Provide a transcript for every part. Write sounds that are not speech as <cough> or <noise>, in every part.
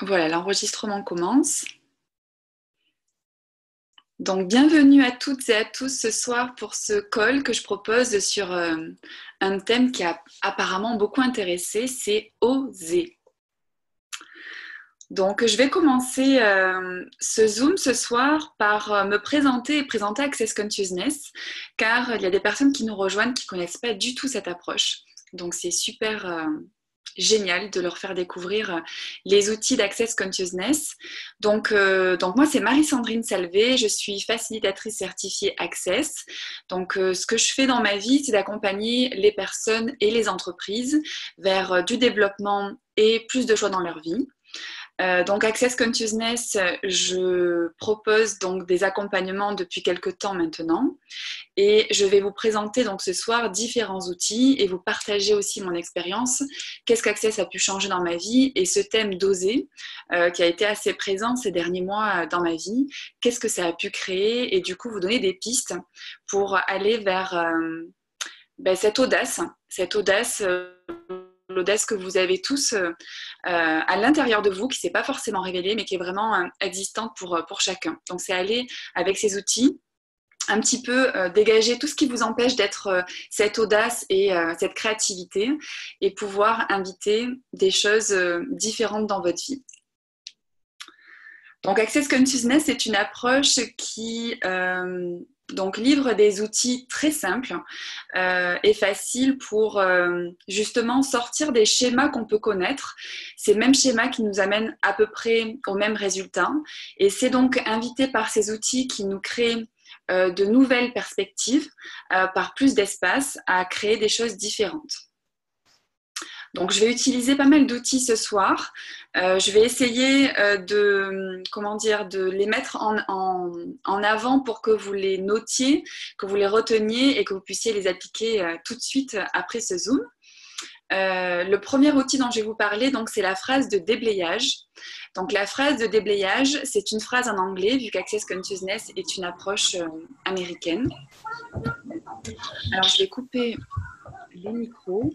Voilà, l'enregistrement commence. Donc, bienvenue à toutes et à tous ce soir pour ce call que je propose sur euh, un thème qui a apparemment beaucoup intéressé, c'est oser. Donc, je vais commencer euh, ce Zoom ce soir par euh, me présenter et présenter Access Consciousness, car il y a des personnes qui nous rejoignent qui ne connaissent pas du tout cette approche. Donc, c'est super génial de leur faire découvrir euh, les outils d'Access Consciousness. Donc, euh, donc moi, c'est Marie-Sandrine Salvé, je suis facilitatrice certifiée Access. Donc, euh, ce que je fais dans ma vie, c'est d'accompagner les personnes et les entreprises vers du développement et plus de choix dans leur vie. Euh, donc Access Consciousness, je propose donc des accompagnements depuis quelques temps maintenant et je vais vous présenter donc ce soir différents outils et vous partager aussi mon expérience. Qu'est-ce qu'Access a pu changer dans ma vie et ce thème d'oser euh, qui a été assez présent ces derniers mois dans ma vie. Qu'est-ce que ça a pu créer et du coup vous donner des pistes pour aller vers euh, ben, cette audace, cette audace l'audace que vous avez tous euh, euh, à l'intérieur de vous, qui ne s'est pas forcément révélée, mais qui est vraiment euh, existante pour, pour chacun. Donc c'est aller avec ces outils un petit peu dégager tout ce qui vous empêche d'être cette audace et cette créativité et pouvoir inviter des choses différentes dans votre vie. Donc Access Consciousness est une approche qui donc livre des outils très simples euh, et faciles pour euh, justement sortir des schémas qu'on peut connaître, ces mêmes schémas qui nous amènent à peu près au même résultat. Et c'est donc invité par ces outils qui nous créent euh, de nouvelles perspectives, par plus d'espace, à créer des choses différentes. Donc, je vais utiliser pas mal d'outils ce soir. Euh, je vais essayer euh, de, comment dire, de les mettre en, avant pour que vous les notiez, que vous les reteniez et que vous puissiez les appliquer euh, tout de suite après ce Zoom. le premier outil dont je vais vous parler, donc, c'est la phrase de déblayage. Donc, la phrase de déblayage, c'est une phrase en anglais, vu qu'Access Consciousness est une approche américaine. Alors, je vais couper les micros.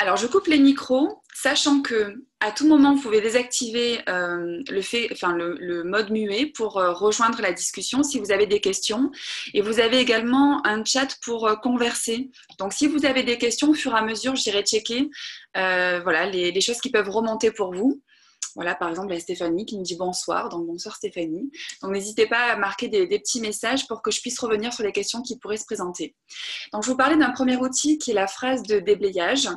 Alors, je coupe les micros, sachant que à tout moment, vous pouvez désactiver euh, le, mode muet pour euh, rejoindre la discussion si vous avez des questions. Et vous avez également un chat pour euh, converser. Donc, si vous avez des questions, au fur et à mesure, j'irai checker voilà, les, choses qui peuvent remonter pour vous. Voilà, par exemple, il y a Stéphanie qui nous dit bonsoir, donc bonsoir Stéphanie. Donc n'hésitez pas à marquer des, petits messages pour que je puisse revenir sur les questions qui pourraient se présenter. Donc je vous parlais d'un premier outil qui est la phrase de déblayage.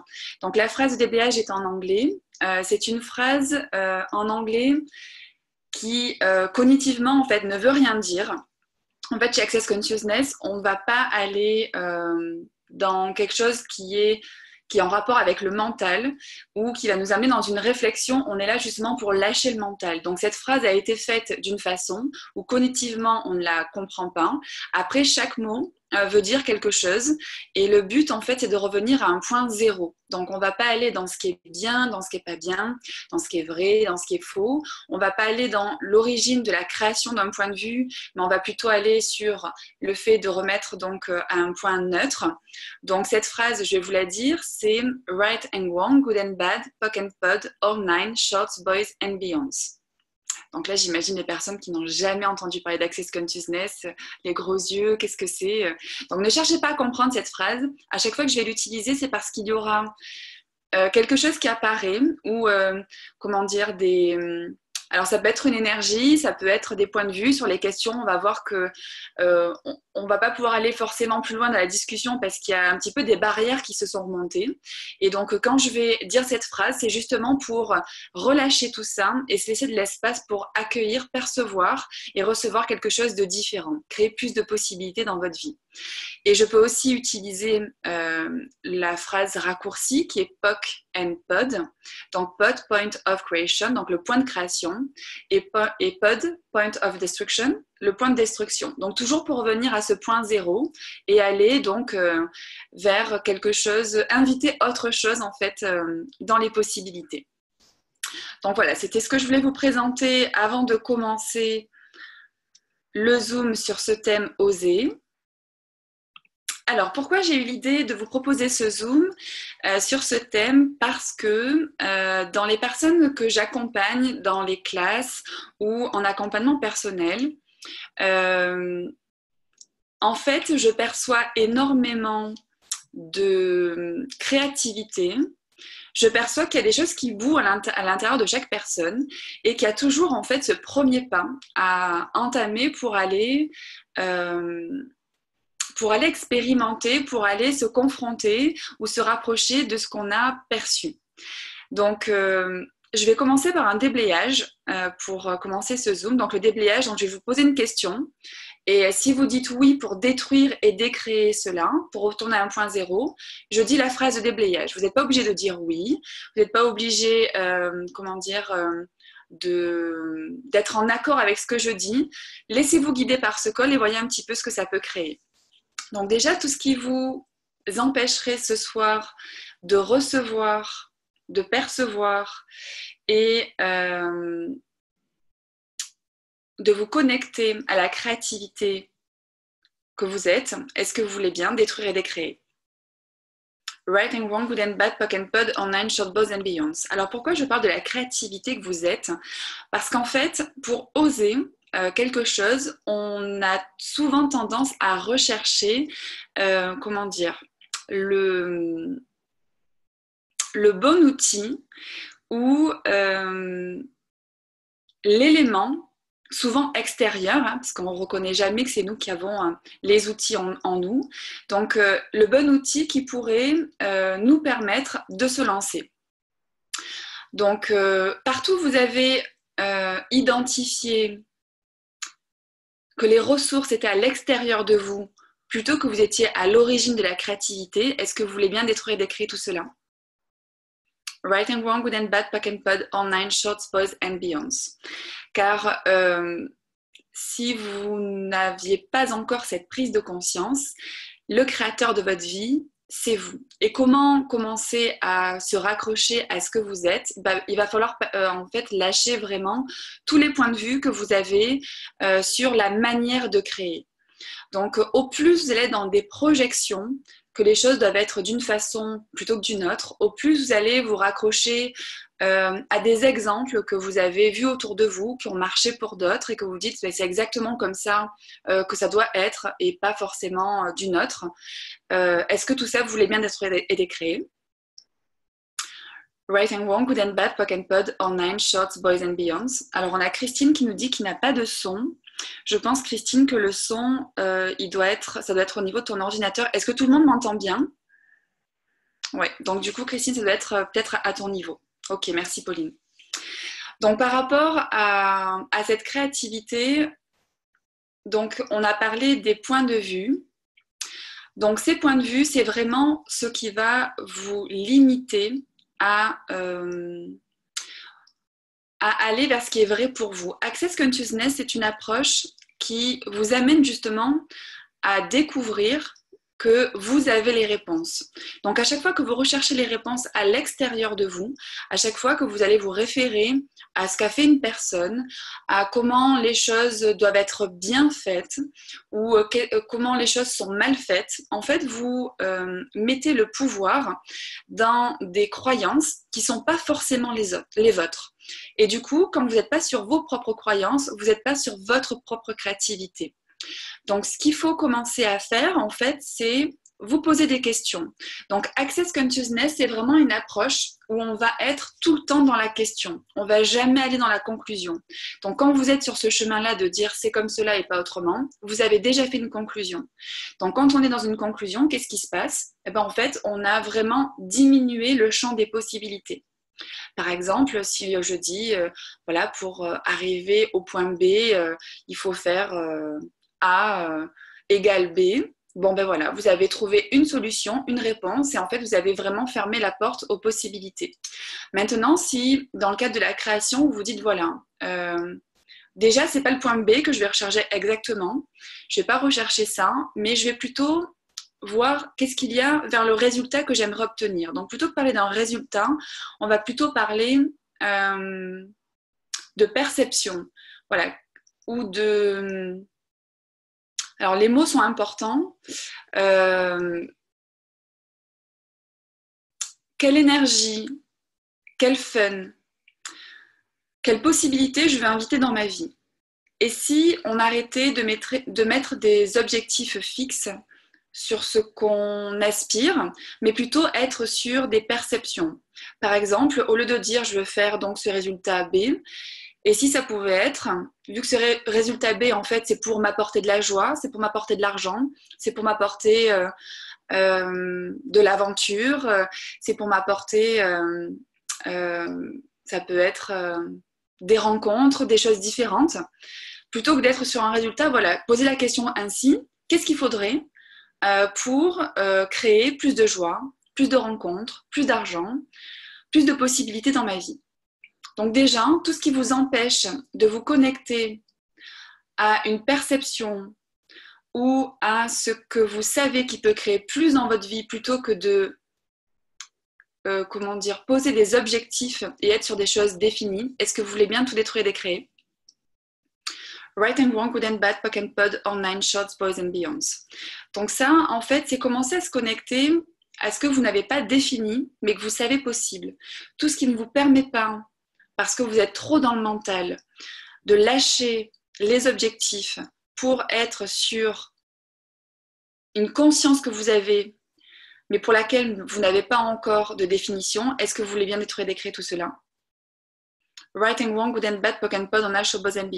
Donc la phrase de déblayage est en anglais. Euh, c'est une phrase euh, en anglais qui euh, cognitivement en fait ne veut rien dire. En fait, chez Access Consciousness, on ne va pas aller dans quelque chose qui est qui est en rapport avec le mental ou qui va nous amener dans une réflexion. On est là justement pour lâcher le mental. Donc cette phrase a été faite d'une façon où cognitivement on ne la comprend pas. Après chaque mot, veut dire quelque chose. Et le but, en fait, c'est de revenir à un point zéro. Donc, on ne va pas aller dans ce qui est bien, dans ce qui n'est pas bien, dans ce qui est vrai, dans ce qui est faux. On ne va pas aller dans l'origine de la création d'un point de vue, mais on va plutôt aller sur le fait de remettre donc euh, à un point neutre. Donc, cette phrase, je vais vous la dire, c'est right and wrong, good and bad, pock and pod, all nine, shorts, boys and beyonds. Donc là, j'imagine les personnes qui n'ont jamais entendu parler d'Access Consciousness, les gros yeux, qu'est-ce que c'est? Donc ne cherchez pas à comprendre cette phrase. À chaque fois que je vais l'utiliser, c'est parce qu'il y aura euh, quelque chose qui apparaît ou, euh, comment dire, des alors ça peut être une énergie, ça peut être des points de vue sur les questions. On va voir que euh, on, va pas pouvoir aller forcément plus loin dans la discussion parce qu'il y a un petit peu des barrières qui se sont remontées. Et donc quand je vais dire cette phrase, c'est justement pour relâcher tout ça et se laisser de l'espace pour accueillir, percevoir et recevoir quelque chose de différent, créer plus de possibilités dans votre vie. Et je peux aussi utiliser euh, la phrase raccourcie qui est POC and POD. Donc POD, Point of Creation, donc le point de création, et, POD, Point of Destruction, le point de destruction. Donc toujours pour revenir à ce point zéro et aller donc euh, vers quelque chose, inviter autre chose en fait euh, dans les possibilités. Donc voilà, c'était ce que je voulais vous présenter avant de commencer le Zoom sur ce thème osé. Alors, pourquoi j'ai eu l'idée de vous proposer ce Zoom euh, sur ce thème? Parce que euh, dans les personnes que j'accompagne dans les classes ou en accompagnement personnel, euh, en fait, je perçois énormément de créativité. Je perçois qu'il y a des choses qui bougent à l'intérieur de chaque personne et qu'il y a toujours en fait ce premier pas à entamer pour aller pour aller expérimenter, pour aller se confronter ou se rapprocher de ce qu'on a perçu. Donc, euh, je vais commencer par un déblayage euh, pour commencer ce Zoom. Donc, le déblayage, donc, je vais vous poser une question. Et si vous dites oui pour détruire et décréer cela, pour retourner à un point zéro, je dis la phrase de déblayage. Vous n'êtes pas obligé de dire oui. Vous n'êtes pas obligé, euh, comment dire, d'être en accord avec ce que je dis. Laissez-vous guider par ce col et voyez un petit peu ce que ça peut créer. Donc déjà, tout ce qui vous empêcherait ce soir de recevoir, de percevoir et euh, de vous connecter à la créativité que vous êtes, est-ce que vous voulez bien détruire et décréer? Right and wrong, good and bad, pock and pod, online, short bows and beyonds. Alors pourquoi je parle de la créativité que vous êtes? Parce qu'en fait, pour oser, euh, quelque chose, on a souvent tendance à rechercher, euh, comment dire, le, bon outil ou euh, l'élément souvent extérieur, hein, parce qu'on ne reconnaît jamais que c'est nous qui avons les outils en, nous. Donc, le bon outil qui pourrait nous permettre de se lancer. Donc, partout vous avez identifié que les ressources étaient à l'extérieur de vous plutôt que vous étiez à l'origine de la créativité, est-ce que vous voulez bien détruire et décrire tout cela? Right and wrong, good and bad, pack and pod, online, shorts, boys and beyonds. Car euh, si vous n'aviez pas encore cette prise de conscience, le créateur de votre vie c'est vous. Et comment commencer à se raccrocher à ce que vous êtes? Bah, Il va falloir euh, en fait lâcher vraiment tous les points de vue que vous avez euh, sur la manière de créer. Donc au plus vous allez dans des projections, que les choses doivent être d'une façon plutôt que d'une autre, au plus vous allez vous raccrocher euh, à des exemples que vous avez vus autour de vous, qui ont marché pour d'autres et que vous dites c'est exactement comme ça euh, que ça doit être et pas forcément euh, d'une autre. Est-ce que tout ça, voulez bien être et créé? Right and Wrong, Good and Bad, Pock and Pod, Online, Shorts, Boys and Beyonds. Alors on a Christine qui nous dit qu'il n'a pas de son. Je pense, Christine, que le son, il doit être, ça doit être au niveau de ton ordinateur. Est-ce que tout le monde m'entend bien? Oui, donc du coup, Christine, ça doit être peut-être à ton niveau. Ok, merci Pauline. Donc par rapport à, cette créativité, donc on a parlé des points de vue. Donc ces points de vue, c'est vraiment ce qui va vous limiter à, euh, à aller vers ce qui est vrai pour vous. Access Consciousness, c'est une approche qui vous amène justement à découvrir que vous avez les réponses. Donc à chaque fois que vous recherchez les réponses à l'extérieur de vous, à chaque fois que vous allez vous référer à ce qu'a fait une personne, à comment les choses doivent être bien faites ou euh, euh, comment les choses sont mal faites, en fait, vous euh, mettez le pouvoir dans des croyances qui ne sont pas forcément les, autres, les vôtres. Et du coup, quand vous n'êtes pas sur vos propres croyances, vous n'êtes pas sur votre propre créativité. Donc, ce qu'il faut commencer à faire, en fait, c'est vous poser des questions. Donc, Access Consciousness, c'est vraiment une approche où on va être tout le temps dans la question. On va jamais aller dans la conclusion. Donc, quand vous êtes sur ce chemin-là de dire c'est comme cela et pas autrement, vous avez déjà fait une conclusion. Donc, quand on est dans une conclusion, qu'est-ce qui se passe? Eh ben, en fait, on a vraiment diminué le champ des possibilités. Par exemple, si je dis, euh, voilà, pour euh, arriver au point B, euh, il faut faire a euh, égale B, bon ben voilà, vous avez trouvé une solution, une réponse, et en fait, vous avez vraiment fermé la porte aux possibilités. Maintenant, si dans le cadre de la création, vous dites voilà, euh, déjà, c'est pas le point B que je vais rechercher exactement, je vais pas rechercher ça, mais je vais plutôt voir qu'est-ce qu'il y a vers le résultat que j'aimerais obtenir. Donc, plutôt que parler d'un résultat, on va plutôt parler euh, de perception, voilà, ou de Alors les mots sont importants. Euh, quelle énergie, quel fun, quelle possibilité je vais inviter dans ma vie? Et si on arrêtait de mettre, de mettre des objectifs fixes sur ce qu'on aspire, mais plutôt être sur des perceptions? Par exemple, au lieu de dire je veux faire donc ce résultat B, et si ça pouvait être, vu que ce résultat B, en fait, c'est pour m'apporter de la joie, c'est pour m'apporter de l'argent, c'est pour m'apporter euh, euh, de l'aventure, euh, c'est pour m'apporter, ça peut être des rencontres, des choses différentes, plutôt que d'être sur un résultat, voilà, poser la question ainsi, qu'est-ce qu'il faudrait pour créer plus de joie, plus de rencontres, plus d'argent, plus de possibilités dans ma vie? Donc déjà, tout ce qui vous empêche de vous connecter à une perception ou à ce que vous savez qui peut créer plus dans votre vie plutôt que de euh, comment dire, poser des objectifs et être sur des choses définies. Est-ce que vous voulez bien tout détruire et décréer? Right and wrong, good and bad, pock and pod, online shots, boys and beyonds. Donc ça, en fait, c'est commencer à se connecter à ce que vous n'avez pas défini, mais que vous savez possible. Tout ce qui ne vous permet pas parce que vous êtes trop dans le mental, de lâcher les objectifs pour être sur une conscience que vous avez, mais pour laquelle vous n'avez pas encore de définition, est-ce que vous voulez bien détruire d'écrire tout cela? Right wrong, good and bad, poke and pod, on both and.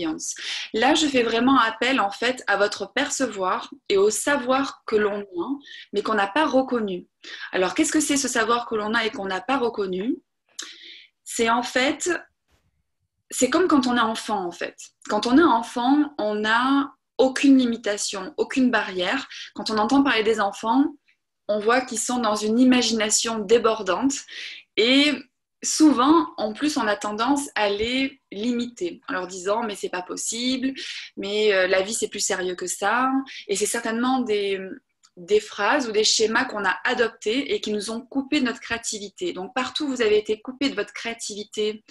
Là, je fais vraiment appel en fait à votre percevoir et au savoir que l'on a, mais qu'on n'a pas reconnu. Alors, qu'est-ce que c'est ce savoir que l'on a et qu'on n'a pas reconnu? C'est en fait c'est comme quand on est enfant en fait. Quand on est enfant, on n'a aucune limitation, aucune barrière. Quand on entend parler des enfants, on voit qu'ils sont dans une imagination débordante et souvent, en plus, on a tendance à les limiter en leur disant mais c'est pas possible, mais euh, la vie c'est plus sérieux que ça. Et c'est certainement des, des phrases ou des schémas qu'on a adoptés et qui nous ont coupé de notre créativité. Donc partout, vous avez été coupé de votre créativité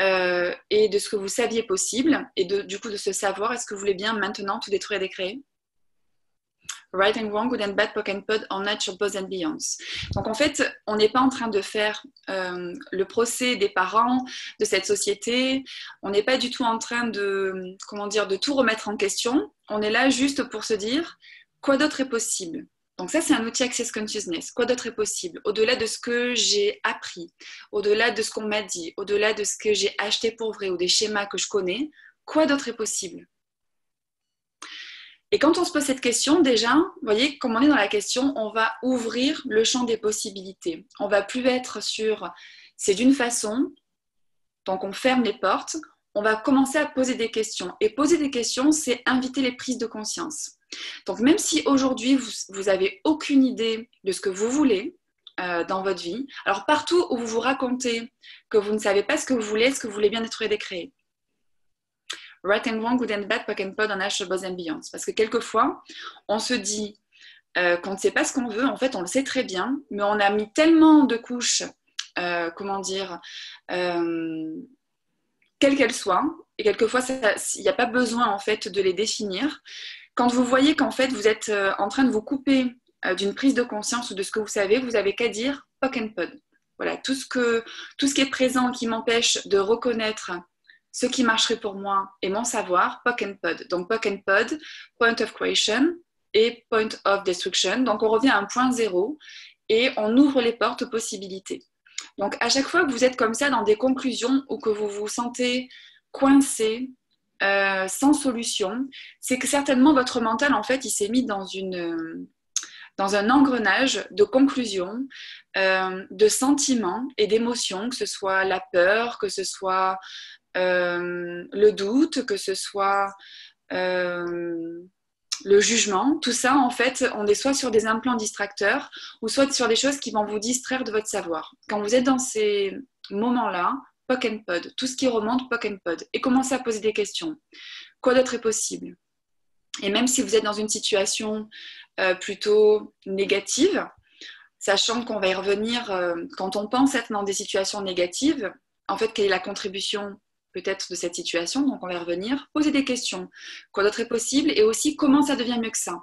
euh, et de ce que vous saviez possible et du coup de ce savoir. Est-ce que vous voulez bien maintenant tout détruire et décréer? Right and wrong, good and bad, poke and pod, all nature, both and beyonds. Donc en fait, on n'est pas en train de faire euh, le procès des parents de cette société. On n'est pas du tout en train de, comment dire, de tout remettre en question. On est là juste pour se dire, quoi d'autre est possible? Donc ça, c'est un outil Access Consciousness. Quoi d'autre est possible? Au-delà de ce que j'ai appris, au-delà de ce qu'on m'a dit, au-delà de ce que j'ai acheté pour vrai ou des schémas que je connais, quoi d'autre est possible? Et quand on se pose cette question, déjà, vous voyez, comme on est dans la question, on va ouvrir le champ des possibilités. On va plus être sur c'est d'une façon, donc on ferme les portes, on va commencer à poser des questions. Et poser des questions, c'est inviter les prises de conscience. Donc même si aujourd'hui vous, vous avez aucune idée de ce que vous voulez euh, dans votre vie, alors partout où vous vous racontez que vous ne savez pas ce que vous voulez, est-ce que vous voulez bien détruire et créer Right and wrong, good and bad, pock and pod, and ash, buzz and beyond. Parce que quelquefois, on se dit euh, qu'on ne sait pas ce qu'on veut, en fait on le sait très bien, mais on a mis tellement de couches, euh, comment dire, quelles qu'elles soient, et quelquefois il n'y a pas besoin en fait de les définir, quand vous voyez qu'en fait vous êtes euh, en train de vous couper euh, d'une prise de conscience ou de ce que vous savez, vous avez qu'à dire poke and pod. Voilà, tout ce, que, tout ce qui est présent qui m'empêche de reconnaître ce qui marcherait pour moi et mon savoir, poke and pod. Donc poke and pod, point of creation et point of destruction. Donc on revient à un point zéro et on ouvre les portes aux possibilités. Donc à chaque fois que vous êtes comme ça dans des conclusions ou que vous vous sentez coincé, euh, sans solution, c'est que certainement votre mental, en fait, il s'est mis dans, une, dans un engrenage de conclusions, euh, de sentiments et d'émotions, que ce soit la peur, que ce soit euh, le doute, que ce soit le jugement. Tout ça, en fait, on est soit sur des implants distracteurs ou soit sur des choses qui vont vous distraire de votre savoir. Quand vous êtes dans ces moments-là, poke and pod, tout ce qui remonte, poke and pod, et commencez à poser des questions. Quoi d'autre est possible? Et même si vous êtes dans une situation euh, plutôt négative, sachant qu'on va y revenir, euh, quand on pense être dans des situations négatives, en fait, quelle est la contribution peut-être de cette situation, donc on va revenir, poser des questions. Quoi d'autre est possible? Et aussi comment ça devient mieux que ça?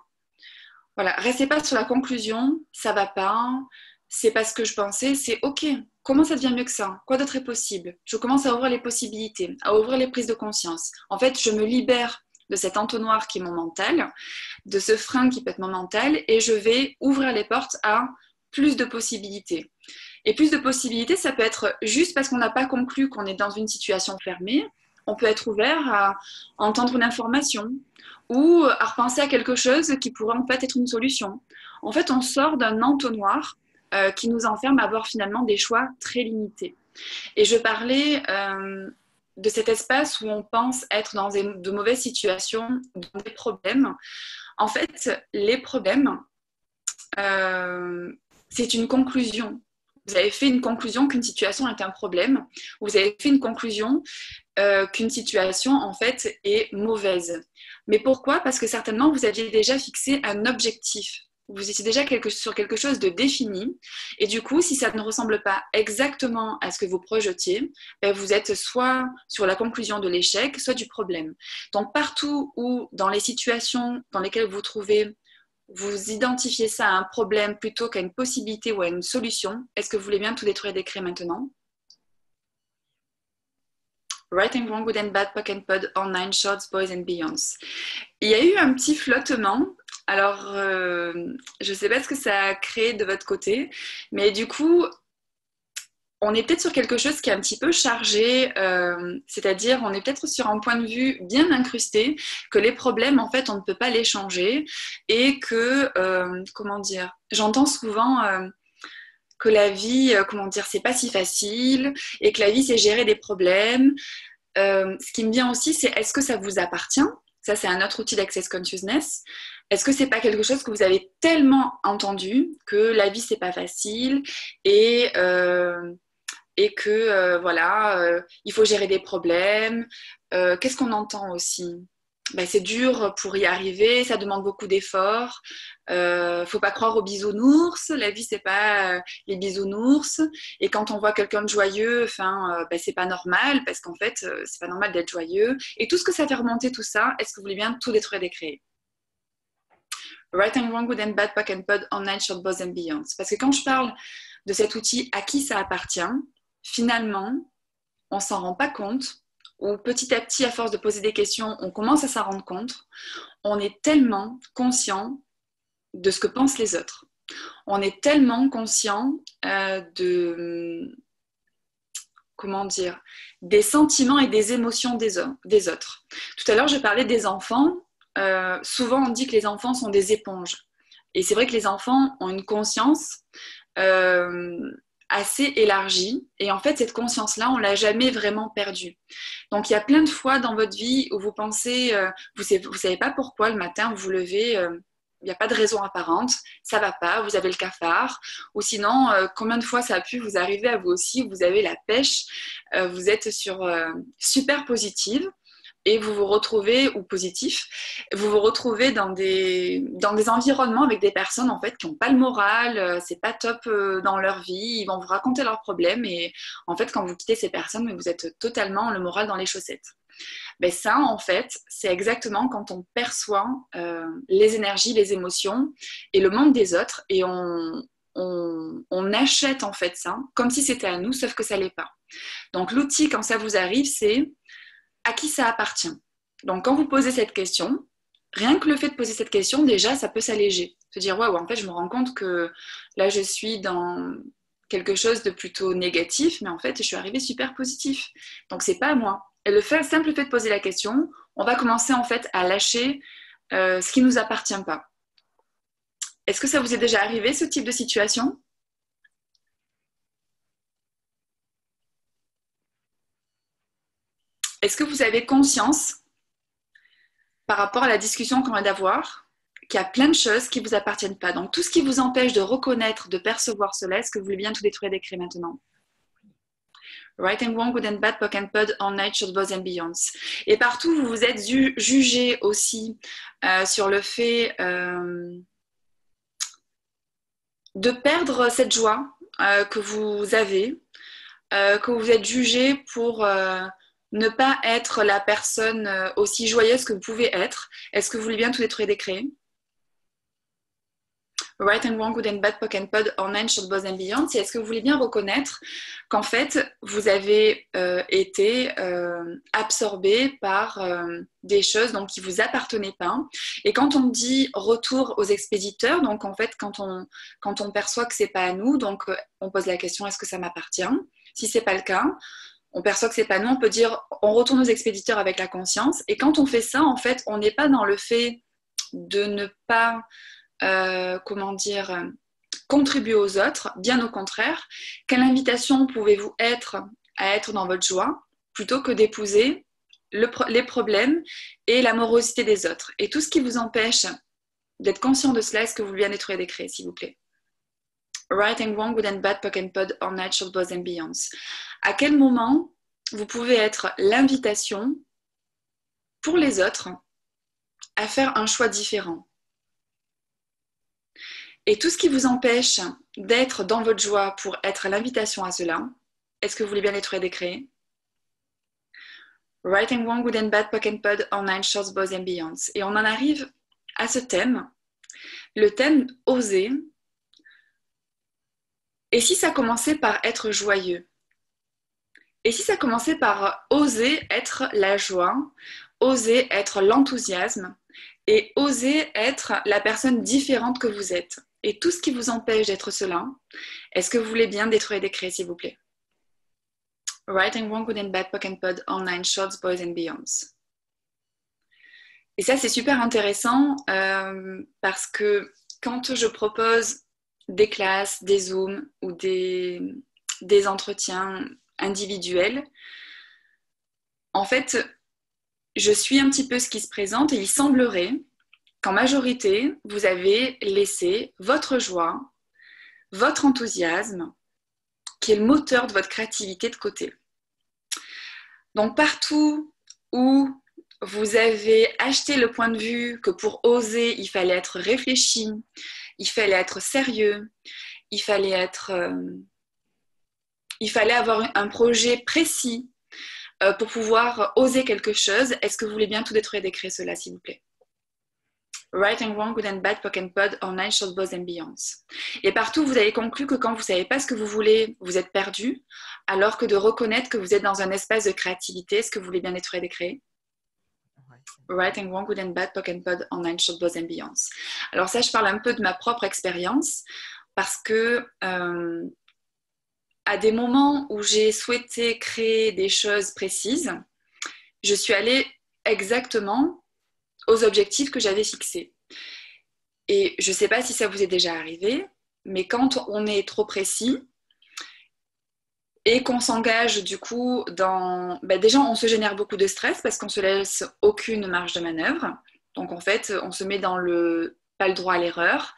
Voilà, restez pas sur la conclusion, ça va pas, c'est pas ce que je pensais, c'est ok, comment ça devient mieux que ça? Quoi d'autre est possible? Je commence à ouvrir les possibilités, à ouvrir les prises de conscience. En fait, je me libère de cet entonnoir qui est mon mental, de ce frein qui peut être mon mental, et je vais ouvrir les portes à plus de possibilités. Et plus de possibilités, ça peut être juste parce qu'on n'a pas conclu qu'on est dans une situation fermée. On peut être ouvert à entendre une information ou à repenser à quelque chose qui pourrait en fait être une solution. En fait, on sort d'un entonnoir euh, qui nous enferme à avoir finalement des choix très limités. Et je parlais euh, de cet espace où on pense être dans de mauvaises situations, dans des problèmes. En fait, les problèmes, euh, c'est une conclusion. Vous avez fait une conclusion qu'une situation est un problème. Vous avez fait une conclusion qu'une situation, en fait, est mauvaise. Mais pourquoi? Parce que certainement, vous aviez déjà fixé un objectif. Vous étiez déjà sur quelque chose de défini. Et du coup, si ça ne ressemble pas exactement à ce que vous projetiez, ben, vous êtes soit sur la conclusion de l'échec, soit du problème. Donc, partout où, dans les situations dans lesquelles vous trouvez vous identifiez ça à un problème plutôt qu'à une possibilité ou à une solution, est-ce que vous voulez bien tout détruire et décrire maintenant? Right and Wrong, Good and Bad, Pock and Pod, Online, Shorts, Boys and Beyonds. Il y a eu un petit flottement. Alors, euh, je ne sais pas ce que ça a créé de votre côté, mais du coup, on est peut-être sur quelque chose qui est un petit peu chargé, euh, c'est-à-dire on est peut-être sur un point de vue bien incrusté, que les problèmes, en fait, on ne peut pas les changer et que, euh, comment dire, j'entends souvent que la vie, comment dire, c'est pas si facile et que la vie, c'est gérer des problèmes. ce qui me vient aussi, c'est est-ce que ça vous appartient? Ça, c'est un autre outil d'Access Consciousness. Est-ce que c'est pas quelque chose que vous avez tellement entendu que la vie c'est pas facile et et que euh, voilà, euh, il faut gérer des problèmes. Euh, qu'est-ce qu'on entend aussi? Ben, C'est dur pour y arriver, ça demande beaucoup d'efforts. Euh, faut pas croire aux bisounours. La vie c'est pas les bisounours. Et quand on voit quelqu'un de joyeux, enfin, ben, c'est pas normal parce qu'en fait c'est pas normal d'être joyeux. Et tout ce que ça fait remonter tout ça, est-ce que vous voulez bien tout détruire et décréer? Right and wrong, good and bad, pack and pod, online, short, boss and beyond. Parce que quand je parle de cet outil à qui ça appartient, finalement, on s'en rend pas compte, ou petit à petit, à force de poser des questions, on commence à s'en rendre compte, on est tellement conscient de ce que pensent les autres. On est tellement conscient euh, de, comment dire, des sentiments et des émotions des, des autres. Tout à l'heure, je parlais des enfants. Euh, souvent, on dit que les enfants sont des éponges. Et c'est vrai que les enfants ont une conscience. Euh, assez élargie. Et en fait, cette conscience-là, on l'a jamais vraiment perdue. Donc, il y a plein de fois dans votre vie où vous pensez, euh, vous ne savez, pas pourquoi le matin vous vous levez, il n'y a pas de raison apparente, ça va pas, vous avez le cafard. Ou sinon, combien de fois ça a pu vous arriver à vous aussi, vous avez la pêche, vous êtes sur super positive et vous vous retrouvez, ou positif, vous vous retrouvez dans des, dans des environnements avec des personnes en fait qui n'ont pas le moral, euh, c'est pas top euh, dans leur vie, ils vont vous raconter leurs problèmes et en fait quand vous quittez ces personnes, vous êtes totalement le moral dans les chaussettes. Ben, ça en fait, c'est exactement quand on perçoit euh, les énergies, les émotions et le monde des autres et on, on, on achète en fait ça comme si c'était à nous, sauf que ça l'est pas. Donc l'outil quand ça vous arrive, c'est à qui ça appartient Donc, quand vous posez cette question, rien que le fait de poser cette question, déjà, ça peut s'alléger. Se dire, ouais, en fait, je me rends compte que là, je suis dans quelque chose de plutôt négatif, mais en fait, je suis arrivée super positif. Donc, c'est pas à moi. Et le simple fait de poser la question, on va commencer en fait à lâcher euh, ce qui ne nous appartient pas. Est-ce que ça vous est déjà arrivé, ce type de situation? Est-ce que vous avez conscience, par rapport à la discussion qu'on vient d'avoir, qu'il y a plein de choses qui ne vous appartiennent pas? Donc, tout ce qui vous empêche de reconnaître, de percevoir cela, est-ce que vous voulez bien tout détruire et décrire maintenant? Right and wrong, good and bad, pock and pod, all night, short and beyonds. Et partout, vous vous êtes jugé aussi euh, sur le fait euh, de perdre cette joie euh, que vous avez, que vous êtes jugé pour ne pas être la personne euh, aussi joyeuse que vous pouvez être. Est-ce que vous voulez bien tout détruire et décréer Right and Wrong, Good and Bad, Pock and Pod, Online, Short Boss and Beyond, est-ce que vous voulez bien reconnaître qu'en fait, vous avez euh, été euh, absorbé par des choses donc, qui ne vous appartenaient pas? Et quand on dit retour aux expéditeurs, donc en fait, quand on, quand on perçoit que ce n'est pas à nous, donc on pose la question est-ce que ça m'appartient? Si ce n'est pas le cas, on perçoit que c'est pas nous, on peut dire on retourne aux expéditeurs avec la conscience. Et quand on fait ça, en fait, on n'est pas dans le fait de ne pas euh, comment dire, contribuer aux autres, bien au contraire. Quelle invitation pouvez-vous être à être dans votre joie plutôt que d'épouser les problèmes et l'amorosité des autres? Et tout ce qui vous empêche d'être conscient de cela, est-ce que vous bien détruire des créer, s'il vous plaît? Right and wrong, good and bad, pock and pod, or natural boss and beyonds. À quel moment vous pouvez être l'invitation pour les autres à faire un choix différent? Et tout ce qui vous empêche d'être dans votre joie pour être l'invitation à cela, est-ce que vous voulez bien les et créer Right and Wrong, Good and Bad, Pock and Pod, Online Shorts, Boys and Beyonds? Et on en arrive à ce thème, le thème oser. Et si ça commençait par être joyeux? Et si ça commençait par oser être la joie, oser être l'enthousiasme et oser être la personne différente que vous êtes? Et tout ce qui vous empêche d'être cela, est-ce que vous voulez bien détruire et décréer, s'il vous plaît? Right and Wrong, Good and Bad, Pock and Pod, Online, Shorts, Boys and Beyonds. Et ça, c'est super intéressant euh, parce que quand je propose des classes, des Zooms ou des, entretiens individuels, en fait, je suis un petit peu ce qui se présente et il semblerait qu'en majorité, vous avez laissé votre joie, votre enthousiasme, qui est le moteur de votre créativité de côté. Donc partout où vous avez acheté le point de vue que pour oser, il fallait être réfléchi, il fallait être sérieux, il fallait. Euh, avoir un projet précis euh, pour pouvoir oser quelque chose. Est-ce que vous voulez bien tout détruire et décrire cela, s'il vous plaît? Right and Wrong, Good and Bad, Pock and Pod, Online, Short Boss and Beyonds. Et partout, vous avez conclu que quand vous ne savez pas ce que vous voulez, vous êtes perdu, alors que de reconnaître que vous êtes dans un espace de créativité, ce que vous voulez bien être et créer Right and Wrong, Good and Bad, Pock and Pod, Online, Short Boss and Beyonds. Alors ça, je parle un peu de ma propre expérience, parce que euh, à des moments où j'ai souhaité créer des choses précises, je suis allée exactement aux objectifs que j'avais fixés. Et je ne sais pas si ça vous est déjà arrivé, mais quand on est trop précis et qu'on s'engage du coup dans... Ben déjà, on se génère beaucoup de stress parce qu'on se laisse aucune marge de manœuvre. Donc en fait, on se met dans le pas le droit à l'erreur.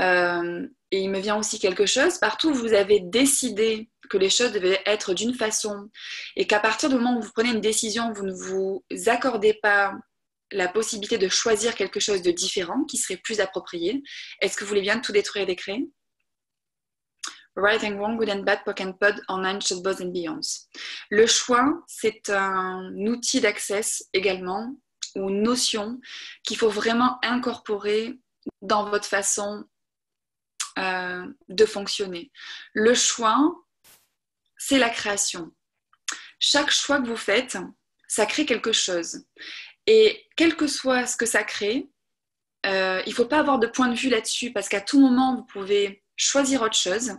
Euh, et il me vient aussi quelque chose, partout où vous avez décidé que les choses devaient être d'une façon et qu'à partir du moment où vous prenez une décision, vous ne vous accordez pas la possibilité de choisir quelque chose de différent qui serait plus approprié. Est-ce que vous voulez bien tout détruire et décréer? Right and wrong, good and bad, pock and pod, online, boss and beyonds. Le choix, c'est un outil d'accès également, ou une notion qu'il faut vraiment incorporer dans votre façon euh, de fonctionner. Le choix, c'est la création. Chaque choix que vous faites, ça crée quelque chose. Et quel que soit ce que ça crée, euh, il ne faut pas avoir de point de vue là-dessus parce qu'à tout moment, vous pouvez choisir autre chose.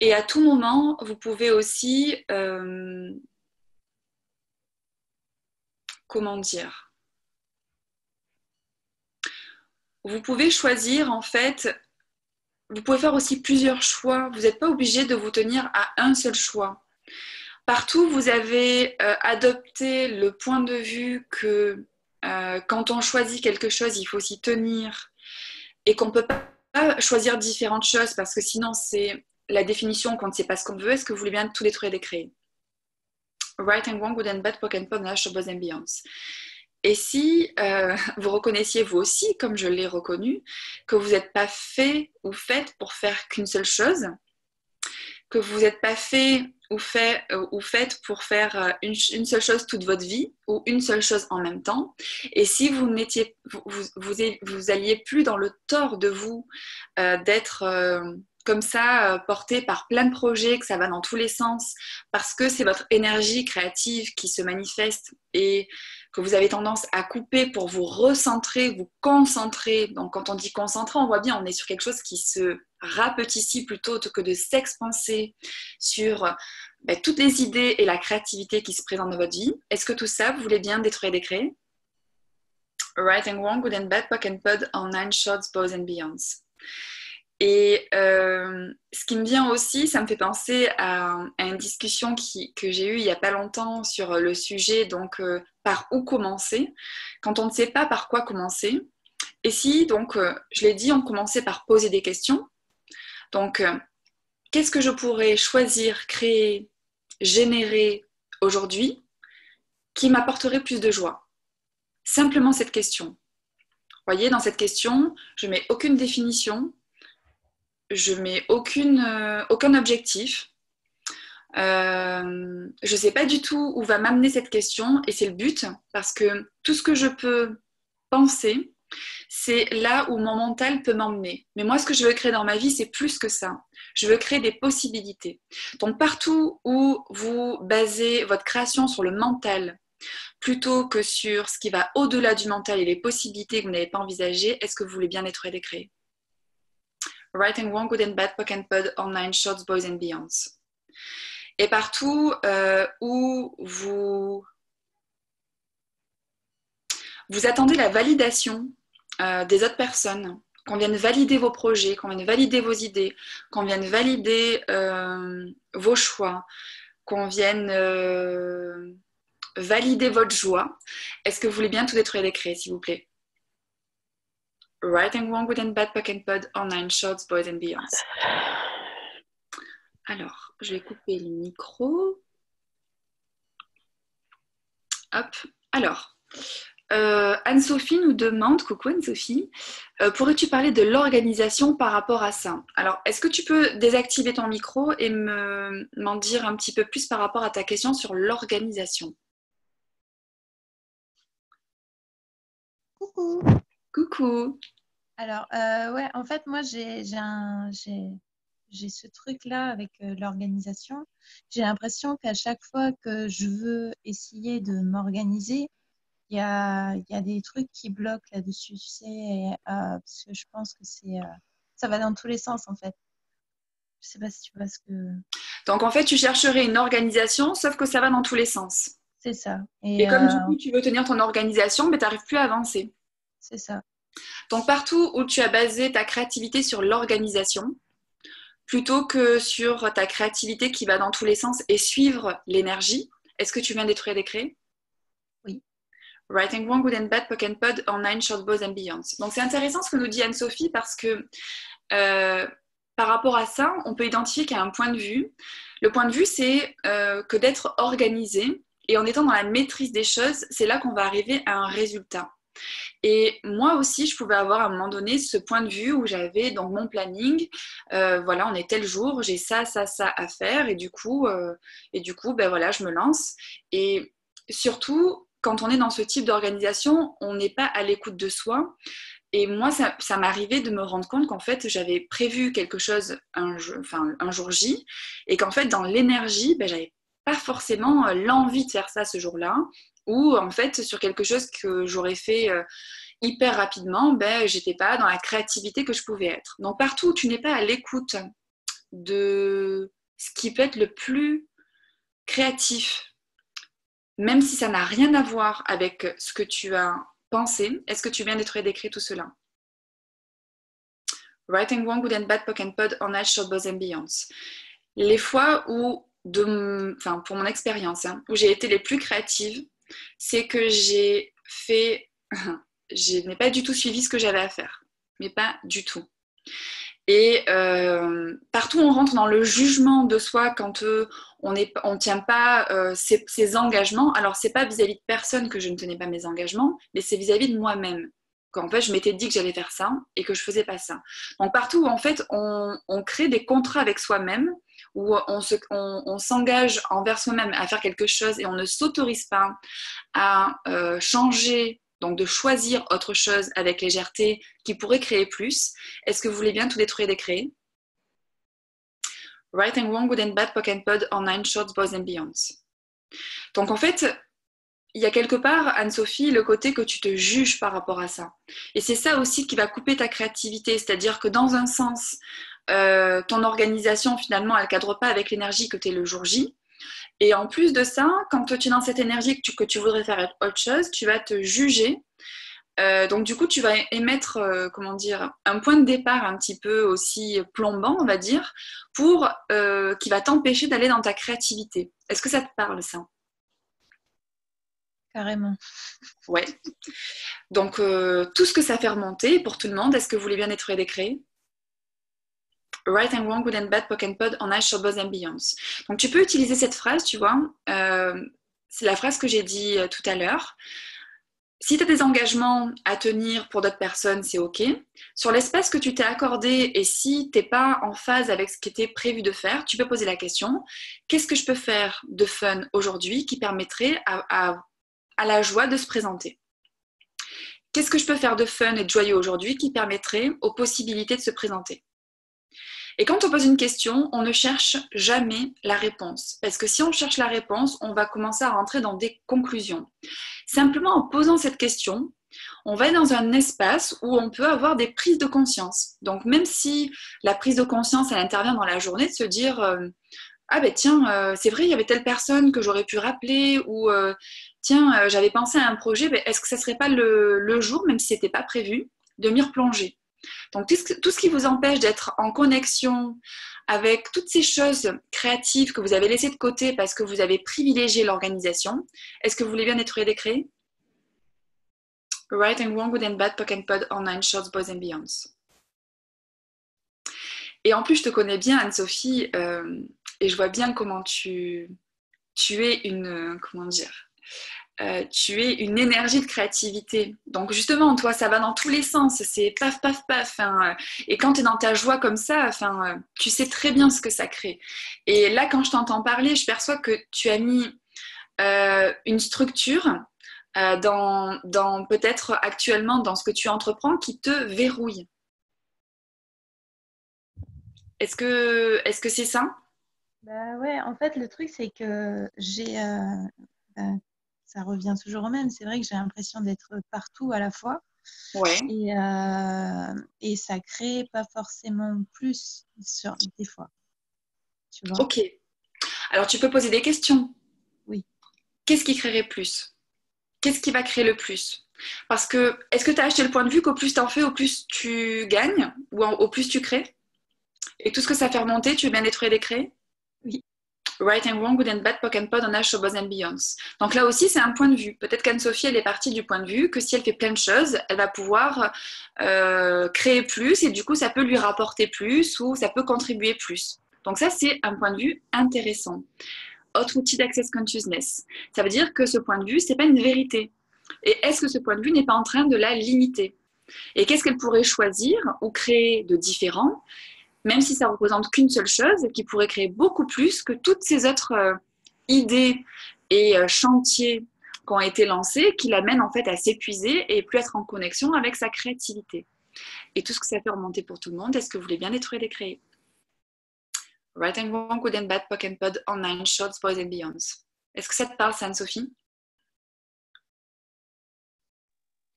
Et à tout moment, vous pouvez aussi, euh, comment dire, vous pouvez choisir en fait, vous pouvez faire aussi plusieurs choix. Vous n'êtes pas obligé de vous tenir à un seul choix. Partout, vous avez euh, adopté le point de vue que euh, quand on choisit quelque chose, il faut s'y tenir et qu'on ne peut pas choisir différentes choses parce que sinon, c'est la définition quand c'est pas ce qu'on veut. Est-ce que vous voulez bien tout détruire et décréer? Right and wrong, good and bad, poke and pop, and beyond. Et si euh, <laughs> vous reconnaissiez vous aussi, comme je l'ai reconnu, que vous n'êtes pas fait ou faite pour faire qu'une seule chose, que vous n'êtes pas fait ou, fait euh, ou faites pour faire euh, une, seule chose toute votre vie ou une seule chose en même temps. Et si vous n'étiez, vous, alliez plus dans le tort de vous d'être comme ça euh, porté par plein de projets, que ça va dans tous les sens, parce que c'est votre énergie créative qui se manifeste et que vous avez tendance à couper pour vous recentrer, vous concentrer. Donc quand on dit concentrer, on voit bien, on est sur quelque chose qui se rapetissit plutôt que de s'expanser sur ben, toutes les idées et la créativité qui se présentent dans votre vie. Est-ce que tout ça, vous voulez bien détruire et décréer? Right and wrong, good and bad, pock and pod, on nine shots, bows and beyonds. Et euh, ce qui me vient aussi, ça me fait penser à, une discussion que j'ai eue il n'y a pas longtemps sur le sujet, donc euh, par où commencer, quand on ne sait pas par quoi commencer. Et si, donc, euh, je l'ai dit, on commençait par poser des questions. Donc, qu'est-ce que je pourrais choisir, créer, générer aujourd'hui qui m'apporterait plus de joie? Simplement cette question. Vous voyez, dans cette question, je mets aucune définition, je mets euh, aucun objectif. Euh, je ne sais pas du tout où va m'amener cette question et c'est le but parce que tout ce que je peux penser, c'est là où mon mental peut m'emmener. Mais moi, ce que je veux créer dans ma vie, c'est plus que ça. Je veux créer des possibilités. Donc, partout où vous basez votre création sur le mental, plutôt que sur ce qui va au-delà du mental et les possibilités que vous n'avez pas envisagées, est-ce que vous voulez bien être et créer And Wrong, Good and Bad, Pock and Pod, Online Shots, Boys and Beyonds. Et partout euh, où vous, vous attendez la validation euh, des autres personnes, qu'on vienne valider vos projets, qu'on vienne valider vos idées, qu'on vienne valider euh, vos choix, qu'on vienne valider votre joie. Est-ce que vous voulez bien tout détruire et créer, s'il vous plaît? Right and Wrong, Good and Bad, Pock and Pod, Online Shots, Boys and Beyonds. Alors, je vais couper le micro. Hop. Alors, euh, Anne-Sophie nous demande, coucou Anne-Sophie, euh, pourrais-tu parler de l'organisation par rapport à ça? Alors, est-ce que tu peux désactiver ton micro et m'en dire un petit peu plus par rapport à ta question sur l'organisation? Coucou Coucou. Alors, euh, ouais, en fait, moi, j'ai ce truc-là avec euh, l'organisation. J'ai l'impression qu'à chaque fois que je veux essayer de m'organiser, il y a, y a, des trucs qui bloquent là-dessus, tu sais, euh, parce que je pense que c'est ça va dans tous les sens, en fait. Je sais pas si tu vois ce que... Donc, en fait, tu chercherais une organisation, sauf que ça va dans tous les sens. C'est ça. Et, Et comme du coup, tu veux tenir ton organisation, mais tu n'arrives plus à avancer. C'est ça. Donc partout où tu as basé ta créativité sur l'organisation, plutôt que sur ta créativité qui va dans tous les sens et suivre l'énergie, est-ce que tu viens détruire des créés? Oui. Writing One Good and Bad, Pock and Pod, Online, Short Bows and Beyonds. Donc c'est intéressant ce que nous dit Anne-Sophie parce que euh, par rapport à ça, on peut identifier qu'il y a un point de vue. Le point de vue, c'est euh, que d'être organisé et en étant dans la maîtrise des choses, c'est là qu'on va arriver à un résultat. Et moi aussi, je pouvais avoir à un moment donné ce point de vue où j'avais donc mon planning. Euh, voilà, on est tel jour, j'ai ça, ça, ça à faire, et du coup, euh, et du coup, ben voilà, je me lance. Et surtout, quand on est dans ce type d'organisation, on n'est pas à l'écoute de soi. Et moi, ça, m'arrivait de me rendre compte qu'en fait, j'avais prévu quelque chose un, jour, un jour J, et qu'en fait, dans l'énergie, ben, j'avais pas forcément l'envie de faire ça ce jour-là ou en fait sur quelque chose que j'aurais fait euh, hyper rapidement, ben j'étais pas dans la créativité que je pouvais être. Donc partout où tu n'es pas à l'écoute de ce qui peut être le plus créatif, même si ça n'a rien à voir avec ce que tu as pensé, est-ce que tu viens d'être décrit tout cela? Writing One, Good and Bad, Pock and Pod, On Short Buzz and. Les fois où, enfin, pour mon expérience, hein, où j'ai été les plus créatives, c'est que j'ai fait, <laughs> je n'ai pas du tout suivi ce que j'avais à faire, mais pas du tout. Et euh, partout on rentre dans le jugement de soi quand euh, on ne on tient pas euh, ses, engagements. Alors c'est pas vis-à-vis de personne que je ne tenais pas mes engagements, mais c'est vis-à-vis de moi-même. Qu'en fait je m'étais dit que j'allais faire ça et que je faisais pas ça. Donc partout en fait on crée des contrats avec soi-même où on, s'engage envers soi-même à faire quelque chose et on ne s'autorise pas à euh, changer, donc de choisir autre chose avec légèreté qui pourrait créer plus, est-ce que vous voulez bien tout détruire et décréer? Right and wrong, good and bad, pock and pod, nine shorts, boys and beyonds. Donc en fait, il y a quelque part, Anne-Sophie, le côté que tu te juges par rapport à ça. Et c'est ça aussi qui va couper ta créativité. C'est-à-dire que dans un sens, euh, ton organisation, finalement, elle cadre pas avec l'énergie que tu es le jour J. Et en plus de ça, quand tu es dans cette énergie que tu, voudrais faire autre chose, tu vas te juger. Euh, donc du coup, tu vas émettre, euh, comment dire, un point de départ un petit peu aussi plombant, on va dire, pour qui va t'empêcher d'aller dans ta créativité. Est-ce que ça te parle ça? Carrément. Ouais. Donc, tout ce que ça fait remonter pour tout le monde, est-ce que vous voulez bien nettoyer des créés Right and wrong, good and bad, poke and pod, on a sur and beyonds. Donc, tu peux utiliser cette phrase, tu vois. Euh, c'est la phrase que j'ai dit euh, tout à l'heure. Si tu as des engagements à tenir pour d'autres personnes, c'est OK. Sur l'espace que tu t'es accordé et si tu n'es pas en phase avec ce qui était prévu de faire, tu peux poser la question qu'est-ce que je peux faire de fun aujourd'hui qui permettrait à, à la joie de se présenter? Qu'est-ce que je peux faire de fun et de joyeux aujourd'hui qui permettrait aux possibilités de se présenter? Et quand on pose une question, on ne cherche jamais la réponse. Parce que si on cherche la réponse, on va commencer à rentrer dans des conclusions. Simplement en posant cette question, on va être dans un espace où on peut avoir des prises de conscience. Donc même si la prise de conscience, elle intervient dans la journée, de se dire... Euh, ah ben tiens, euh, c'est vrai, il y avait telle personne que j'aurais pu rappeler, ou euh, tiens, j'avais pensé à un projet, ben, est-ce que ça ne serait pas le, jour, même si ce n'était pas prévu, de m'y replonger? Donc tout ce, qui vous empêche d'être en connexion avec toutes ces choses créatives que vous avez laissées de côté parce que vous avez privilégié l'organisation, est-ce que vous voulez bien des créés Right and wrong, good and bad, poke and pod, online shorts, boys and beyonds. Et en plus, je te connais bien, Anne-Sophie, euh, et je vois bien comment tu, tu es une, comment dire, euh, tu es une énergie de créativité. Donc justement, toi, ça va dans tous les sens. C'est paf, paf, paf. Hein. Et quand tu es dans ta joie comme ça, euh, tu sais très bien ce que ça crée. Et là, quand je t'entends parler, je perçois que tu as mis euh, une structure dans, peut-être actuellement dans ce que tu entreprends qui te verrouille. Est-ce que c'est ça? Bah ouais, en fait, le truc c'est que j'ai ça revient toujours au même. C'est vrai que j'ai l'impression d'être partout à la fois. Ouais. Et, euh, et ça crée pas forcément plus sur des fois. Tu vois? Ok. Alors tu peux poser des questions? Oui. Qu'est-ce qui créerait plus? Qu'est-ce qui va créer le plus? Parce que est-ce que tu as acheté le point de vue qu'au plus tu en fais, au plus tu gagnes? Ou au plus tu crées? Et tout ce que ça fait remonter, tu veux bien détruire et créer. Right and Wrong, Good and Bad, Pock and Pod, on a Showboz and Beyonds. Donc là aussi, c'est un point de vue. Peut-être qu'Anne-Sophie, elle est partie du point de vue que si elle fait plein de choses, elle va pouvoir euh, créer plus et du coup, ça peut lui rapporter plus ou ça peut contribuer plus. Donc ça, c'est un point de vue intéressant. Autre outil d'Access Consciousness. Ça veut dire que ce point de vue, ce n'est pas une vérité. Et est-ce que ce point de vue n'est pas en train de la limiter? Et qu'est-ce qu'elle pourrait choisir ou créer de différent? Même si ça représente qu'une seule chose, qui pourrait créer beaucoup plus que toutes ces autres euh, idées et euh, chantiers qui ont été lancés, qui l'amènent en fait à s'épuiser et plus être en connexion avec sa créativité. Et tout ce que ça fait remonter pour tout le monde, est-ce que vous voulez bien détruire et créer Right and wrong, good and bad, pock and pod, online, shorts, boys and beyonds. Est-ce que ça te parle, Anne-Sophie?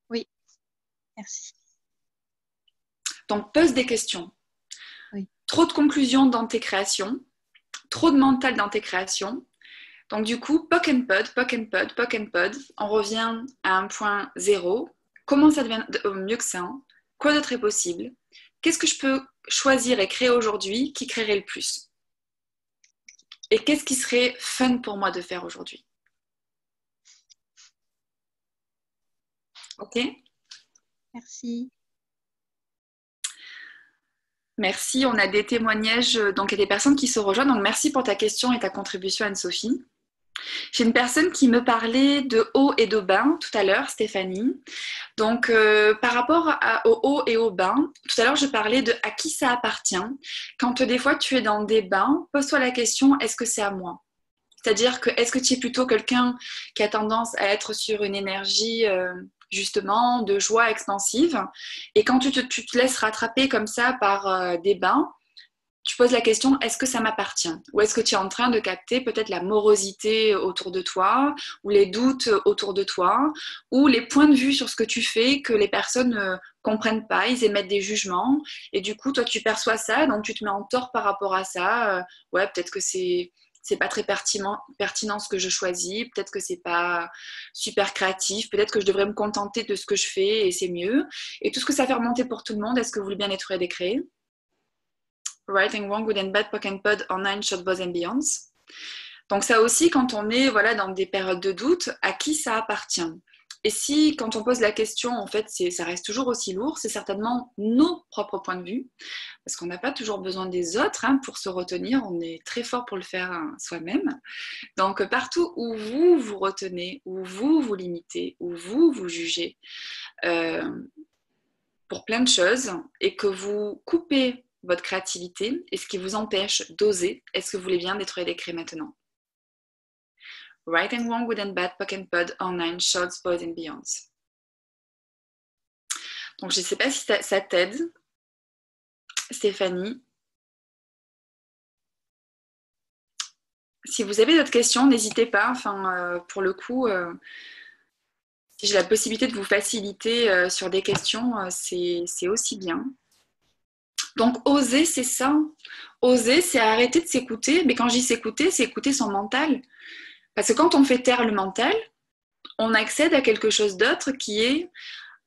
Oui, merci. Donc, pose des questions trop de conclusions dans tes créations, trop de mental dans tes créations. Donc du coup, poke and pod, poke and pod, poke and pod, on revient à un point zéro. Comment ça devient mieux que ça hein? Quoi d'autre est possible? Qu'est-ce que je peux choisir et créer aujourd'hui qui créerait le plus? Et qu'est-ce qui serait fun pour moi de faire aujourd'hui? Ok? Merci. Merci. On a des témoignages, euh, donc a des personnes qui se rejoignent. Donc merci pour ta question et ta contribution, Anne-Sophie. J'ai une personne qui me parlait de haut et de bain tout à l'heure, Stéphanie. Donc, euh, par rapport au haut et au bain, tout à l'heure, je parlais de à qui ça appartient. Quand des fois tu es dans des bains, pose-toi la question est-ce que c'est à moi? C'est-à-dire que est-ce que tu es plutôt quelqu'un qui a tendance à être sur une énergie euh, justement de joie expansive et quand tu te, laisses rattraper comme ça par euh, des bains, tu poses la question est-ce que ça m'appartient? Ou est-ce que tu es en train de capter peut-être la morosité autour de toi, ou les doutes autour de toi, ou les points de vue sur ce que tu fais que les personnes ne comprennent pas, ils émettent des jugements, et du coup, toi, tu perçois ça, donc tu te mets en tort par rapport à ça. Euh, ouais, peut-être que c'est c'est pas très pertinent, ce que je choisis, peut-être que c'est pas super créatif, peut-être que je devrais me contenter de ce que je fais et c'est mieux. Et tout ce que ça fait remonter pour tout le monde, est-ce que vous voulez bien être décret Right and Wrong, Good and Bad, Pock and Pod, Online, Shot, Buzz and Beyonds. Donc ça aussi, quand on est voilà, dans des périodes de doute, à qui ça appartient? Et si, quand on pose la question, en fait, ça reste toujours aussi lourd, c'est certainement nos propres points de vue, parce qu'on n'a pas toujours besoin des autres hein, pour se retenir, on est très fort pour le faire hein, soi-même. Donc partout où vous vous retenez, où vous vous limitez, où vous vous jugez, euh, pour plein de choses, et que vous coupez votre créativité et ce qui vous empêche d'oser. Est-ce que vous voulez bien détruire les maintenant? Right and Wrong, Good and Bad, Pock and Pod, Online, Shorts, Boys and Beyonds. Donc je ne sais pas si ça, t'aide, Stéphanie. Si vous avez d'autres questions, n'hésitez pas. Enfin, euh, pour le coup, euh, si j'ai la possibilité de vous faciliter euh, sur des questions, c'est aussi bien. Donc, oser, c'est ça. Oser, c'est arrêter de s'écouter. Mais quand je dis s'écouter, c'est écouter son mental. Parce que quand on fait taire le mental, on accède à quelque chose d'autre qui est.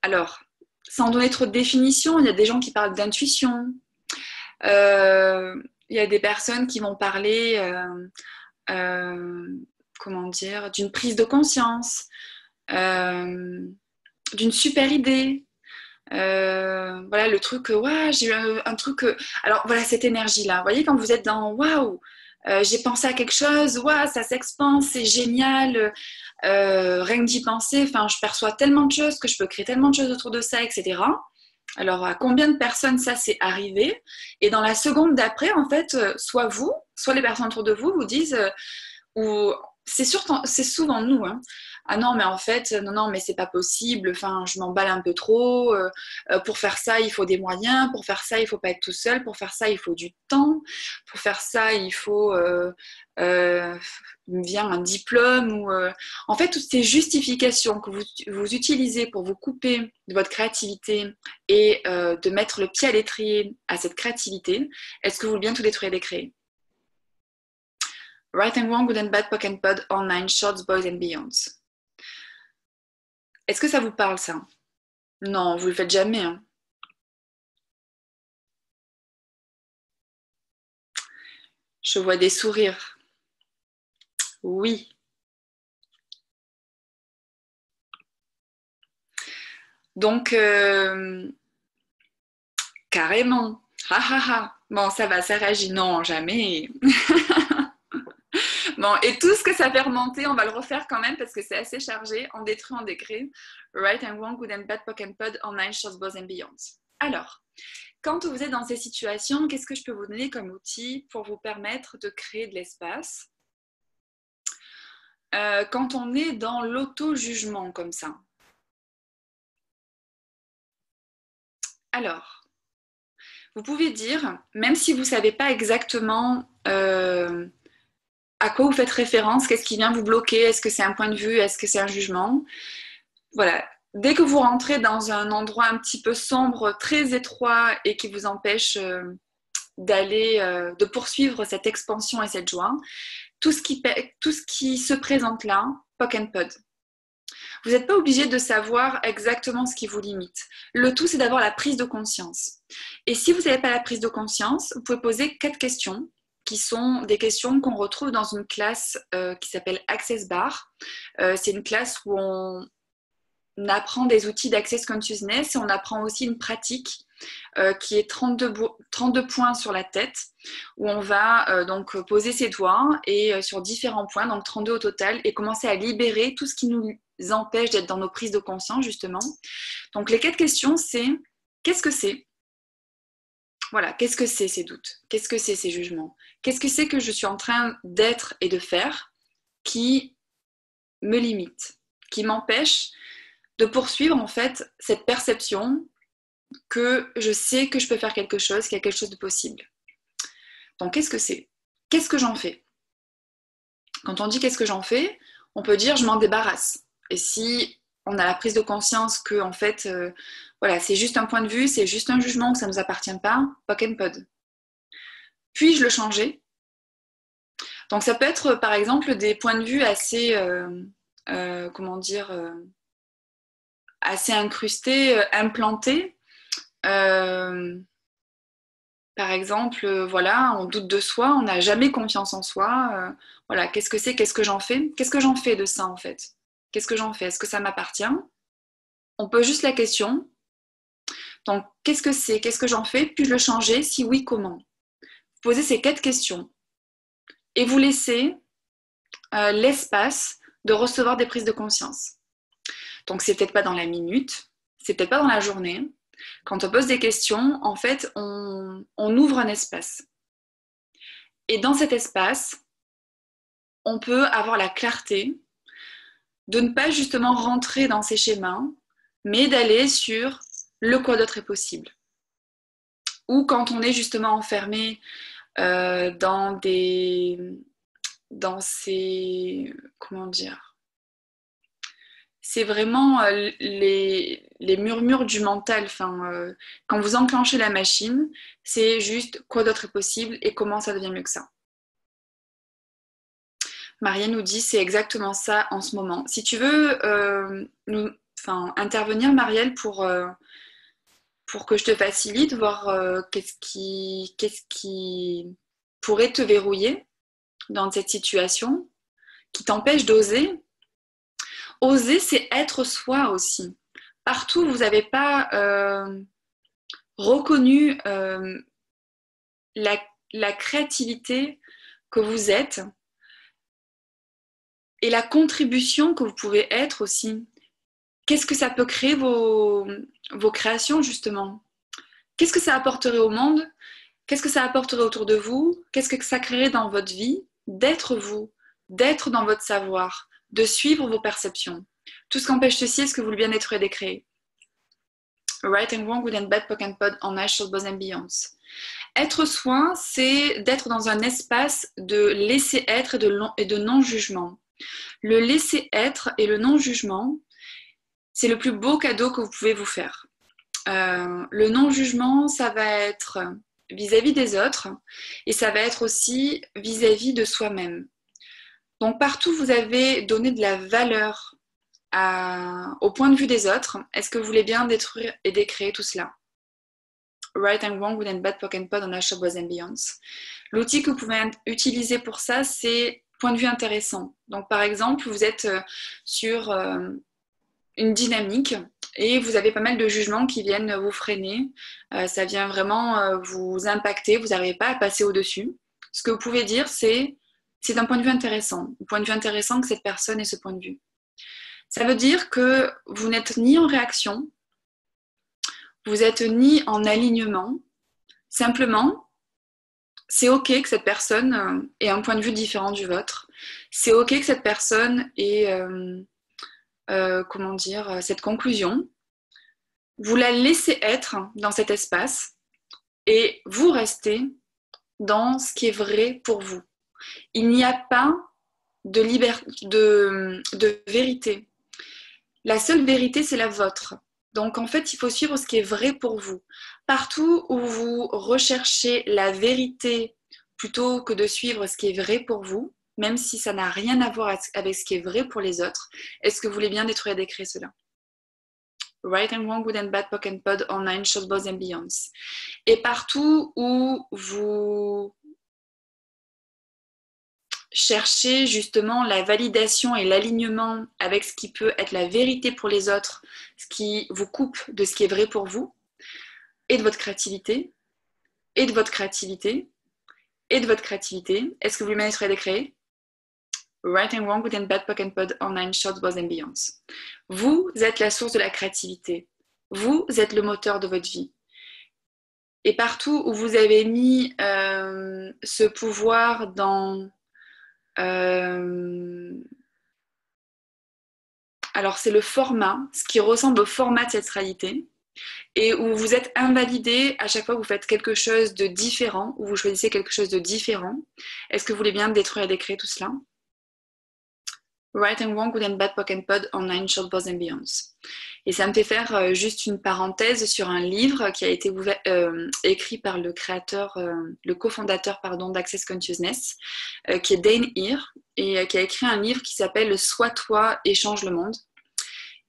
Alors, sans donner trop de définition, il y a des gens qui parlent d'intuition. Euh, il y a des personnes qui vont parler, euh, euh, comment dire, d'une prise de conscience, d'une super idée, voilà le truc, ouais, j'ai eu un, truc. alors voilà cette énergie-là. Vous voyez quand vous êtes dans waouh, euh, j'ai pensé à quelque chose, ça s'expanse, c'est génial. Euh, rien que d'y penser, enfin, je perçois tellement de choses que je peux créer tellement de choses autour de ça, etc. Alors, à combien de personnes ça s'est arrivé? Et dans la seconde d'après, en fait, soit vous, soit les personnes autour de vous vous disent, ou c'est souvent nous, hein, ah non mais en fait non non mais c'est pas possible. Enfin je m'emballe un peu trop. Euh, euh, pour faire ça il faut des moyens. Pour faire ça il faut pas être tout seul. Pour faire ça il faut du temps. Pour faire ça il faut euh, me vient un diplôme ou en fait toutes ces justifications que vous, vous, utilisez pour vous couper de votre créativité et de mettre le pied à l'étrier à cette créativité est-ce que vous voulez bien tout détruire et décréer? Right and Wrong, Good and Bad, Pock and Pod, Online, Shorts, Boys and Beyonds. Est-ce que ça vous parle ça? Non, vous le faites jamais. Hein. Je vois des sourires. Oui. Donc, euh, carrément. Ha ha. Bon, ça va, ça réagit. Non, jamais. <laughs> Et tout ce que ça fait remonter, on va le refaire quand même parce que c'est assez chargé. On détruit, on décrit. Right and wrong, good and bad, pock and pod, online, shorts, bows and beyonds. Alors, quand vous êtes dans ces situations, qu'est-ce que je peux vous donner comme outil pour vous permettre de créer de l'espace? Euh, Quand on est dans l'auto-jugement comme ça. Alors, vous pouvez dire, même si vous ne savez pas exactement euh, à quoi vous faites référence, qu'est-ce qui vient vous bloquer, est-ce que c'est un point de vue, est-ce que c'est un jugement. Voilà, dès que vous rentrez dans un endroit un petit peu sombre, très étroit et qui vous empêche euh, d'aller, euh, de poursuivre cette expansion et cette joie, tout ce qui, se présente là, pock and pod. Vous n'êtes pas obligé de savoir exactement ce qui vous limite. Le tout, c'est d'avoir la prise de conscience. Et si vous n'avez pas la prise de conscience, vous pouvez poser quatre questions qui sont des questions qu'on retrouve dans une classe euh, qui s'appelle Access Bar. Euh, c'est une classe où on apprend des outils d'Access Consciousness et on apprend aussi une pratique euh, qui est 32, 32, points sur la tête, où on va donc poser ses doigts et sur différents points, donc 32 au total, et commencer à libérer tout ce qui nous empêche d'être dans nos prises de conscience, justement. Donc les quatre questions, c'est qu'est-ce que c'est? Voilà, qu'est-ce que c'est ces doutes? Qu'est-ce que c'est ces jugements? Qu'est-ce que c'est que je suis en train d'être et de faire qui me limite, qui m'empêche de poursuivre en fait cette perception que je sais que je peux faire quelque chose, qu'il y a quelque chose de possible? Donc qu'est-ce que c'est? Qu'est-ce que j'en fais? Quand on dit qu'est-ce que j'en fais, on peut dire je m'en débarrasse. Et si on a la prise de conscience que en fait, euh, voilà, c'est juste un point de vue, c'est juste un jugement, que ça ne nous appartient pas, poc and pod. Puis-je le changer? Donc ça peut être par exemple des points de vue assez, euh, euh, comment dire, assez incrustés, implantés. par exemple, voilà, on doute de soi, on n'a jamais confiance en soi. voilà, qu'est-ce que c'est, qu'est-ce que j'en fais? Qu'est-ce que j'en fais de ça en fait? Qu'est-ce que j'en fais? Est-ce que ça m'appartient? On pose juste la question. Donc, qu'est-ce que c'est? Qu'est-ce que j'en fais? Puis-je le changer? Si oui, comment? Posez ces quatre questions et vous laissez euh, l'espace de recevoir des prises de conscience. Donc, c'est peut-être pas dans la minute, c'est peut-être pas dans la journée. Quand on pose des questions, en fait, on ouvre un espace. Et dans cet espace, on peut avoir la clarté de ne pas justement rentrer dans ces schémas, mais d'aller sur le quoi d'autre est possible. Ou quand on est justement enfermé euh, dans des dans ces comment dire c'est vraiment euh, les, les, murmures du mental. Enfin, euh, quand vous enclenchez la machine, c'est juste quoi d'autre est possible et comment ça devient mieux que ça. Marianne nous dit c'est exactement ça en ce moment. Si tu veux nous, intervenir, Marielle, pour, pour que je te facilite, voir euh, qu'est-ce qui, pourrait te verrouiller dans cette situation, qui t'empêche d'oser. Oser, c'est être soi aussi. Partout, vous n'avez pas reconnu la, la créativité que vous êtes et la contribution que vous pouvez être aussi. Qu'est-ce que ça peut créer vos, vos créations justement? Qu'est-ce que ça apporterait au monde? Qu'est-ce que ça apporterait autour de vous? Qu'est-ce que ça créerait dans votre vie? D'être vous, d'être dans votre savoir, de suivre vos perceptions. Tout ce qu'empêche ceci est ce que vous le bien-être est décréé. Right and wrong, good and bad, poke and pod, on shall both and beyonds. Être soi, c'est d'être dans un espace de laisser être et de non-jugement. Le laisser être et le non-jugement, c'est le plus beau cadeau que vous pouvez vous faire. Euh, le non-jugement, ça va être vis-à-vis des autres et ça va être aussi vis-à-vis de soi-même. Donc partout vous avez donné de la valeur au point de vue des autres, est-ce que vous voulez bien détruire et décréer tout cela? Right and wrong, good and bad, poke and pod, on a boys and beyonds. L'outil que vous pouvez utiliser pour ça, c'est point de vue intéressant. Donc, par exemple, vous êtes euh, sur euh, une dynamique et vous avez pas mal de jugements qui viennent vous freiner. Euh, ça vient vraiment vous impacter, vous n'arrivez pas à passer au-dessus. Ce que vous pouvez dire, c'est c'est un point de vue intéressant. Un point de vue intéressant que cette personne ait ce point de vue. Ça veut dire que vous n'êtes ni en réaction, vous n'êtes ni en alignement. Simplement, c'est OK que cette personne euh, ait un point de vue différent du vôtre. C'est OK que cette personne ait, euh, euh, comment dire, cette conclusion. Vous la laissez être dans cet espace et vous restez dans ce qui est vrai pour vous. Il n'y a pas de, de vérité. La seule vérité, c'est la vôtre. Donc en fait, il faut suivre ce qui est vrai pour vous. Partout où vous recherchez la vérité plutôt que de suivre ce qui est vrai pour vous, même si ça n'a rien à voir avec ce qui est vrai pour les autres, est-ce que vous voulez bien détruire et décrire cela? Right and wrong, good and bad, poke and pod, online, short bows and beyonds. Et partout où vous cherchez justement la validation et l'alignement avec ce qui peut être la vérité pour les autres, ce qui vous coupe de ce qui est vrai pour vous, et de votre créativité, et de votre créativité, et de votre créativité. Est-ce que vous lui mettrez des créer Right and Wrong, and Bad, Pock and Pod, Online, Shorts, Boys and Beyonds. Vous êtes la source de la créativité. Vous êtes le moteur de votre vie. Et partout où vous avez mis euh, ce pouvoir dans... Euh, alors c'est le format, ce qui ressemble au format de cette réalité, et où vous êtes invalidé à chaque fois que vous faites quelque chose de différent, ou vous choisissez quelque chose de différent. Est-ce que vous voulez bien détruire et décrire tout cela? Right and Wrong, Good and Bad, Pock and Pod, Online, Short Boss and Beyonds. Et ça me fait faire euh, juste une parenthèse sur un livre qui a été euh, écrit par le créateur, euh, le cofondateur pardon d'Access Consciousness, qui est Dane Ear, et qui a écrit un livre qui s'appelle Sois toi et change le monde.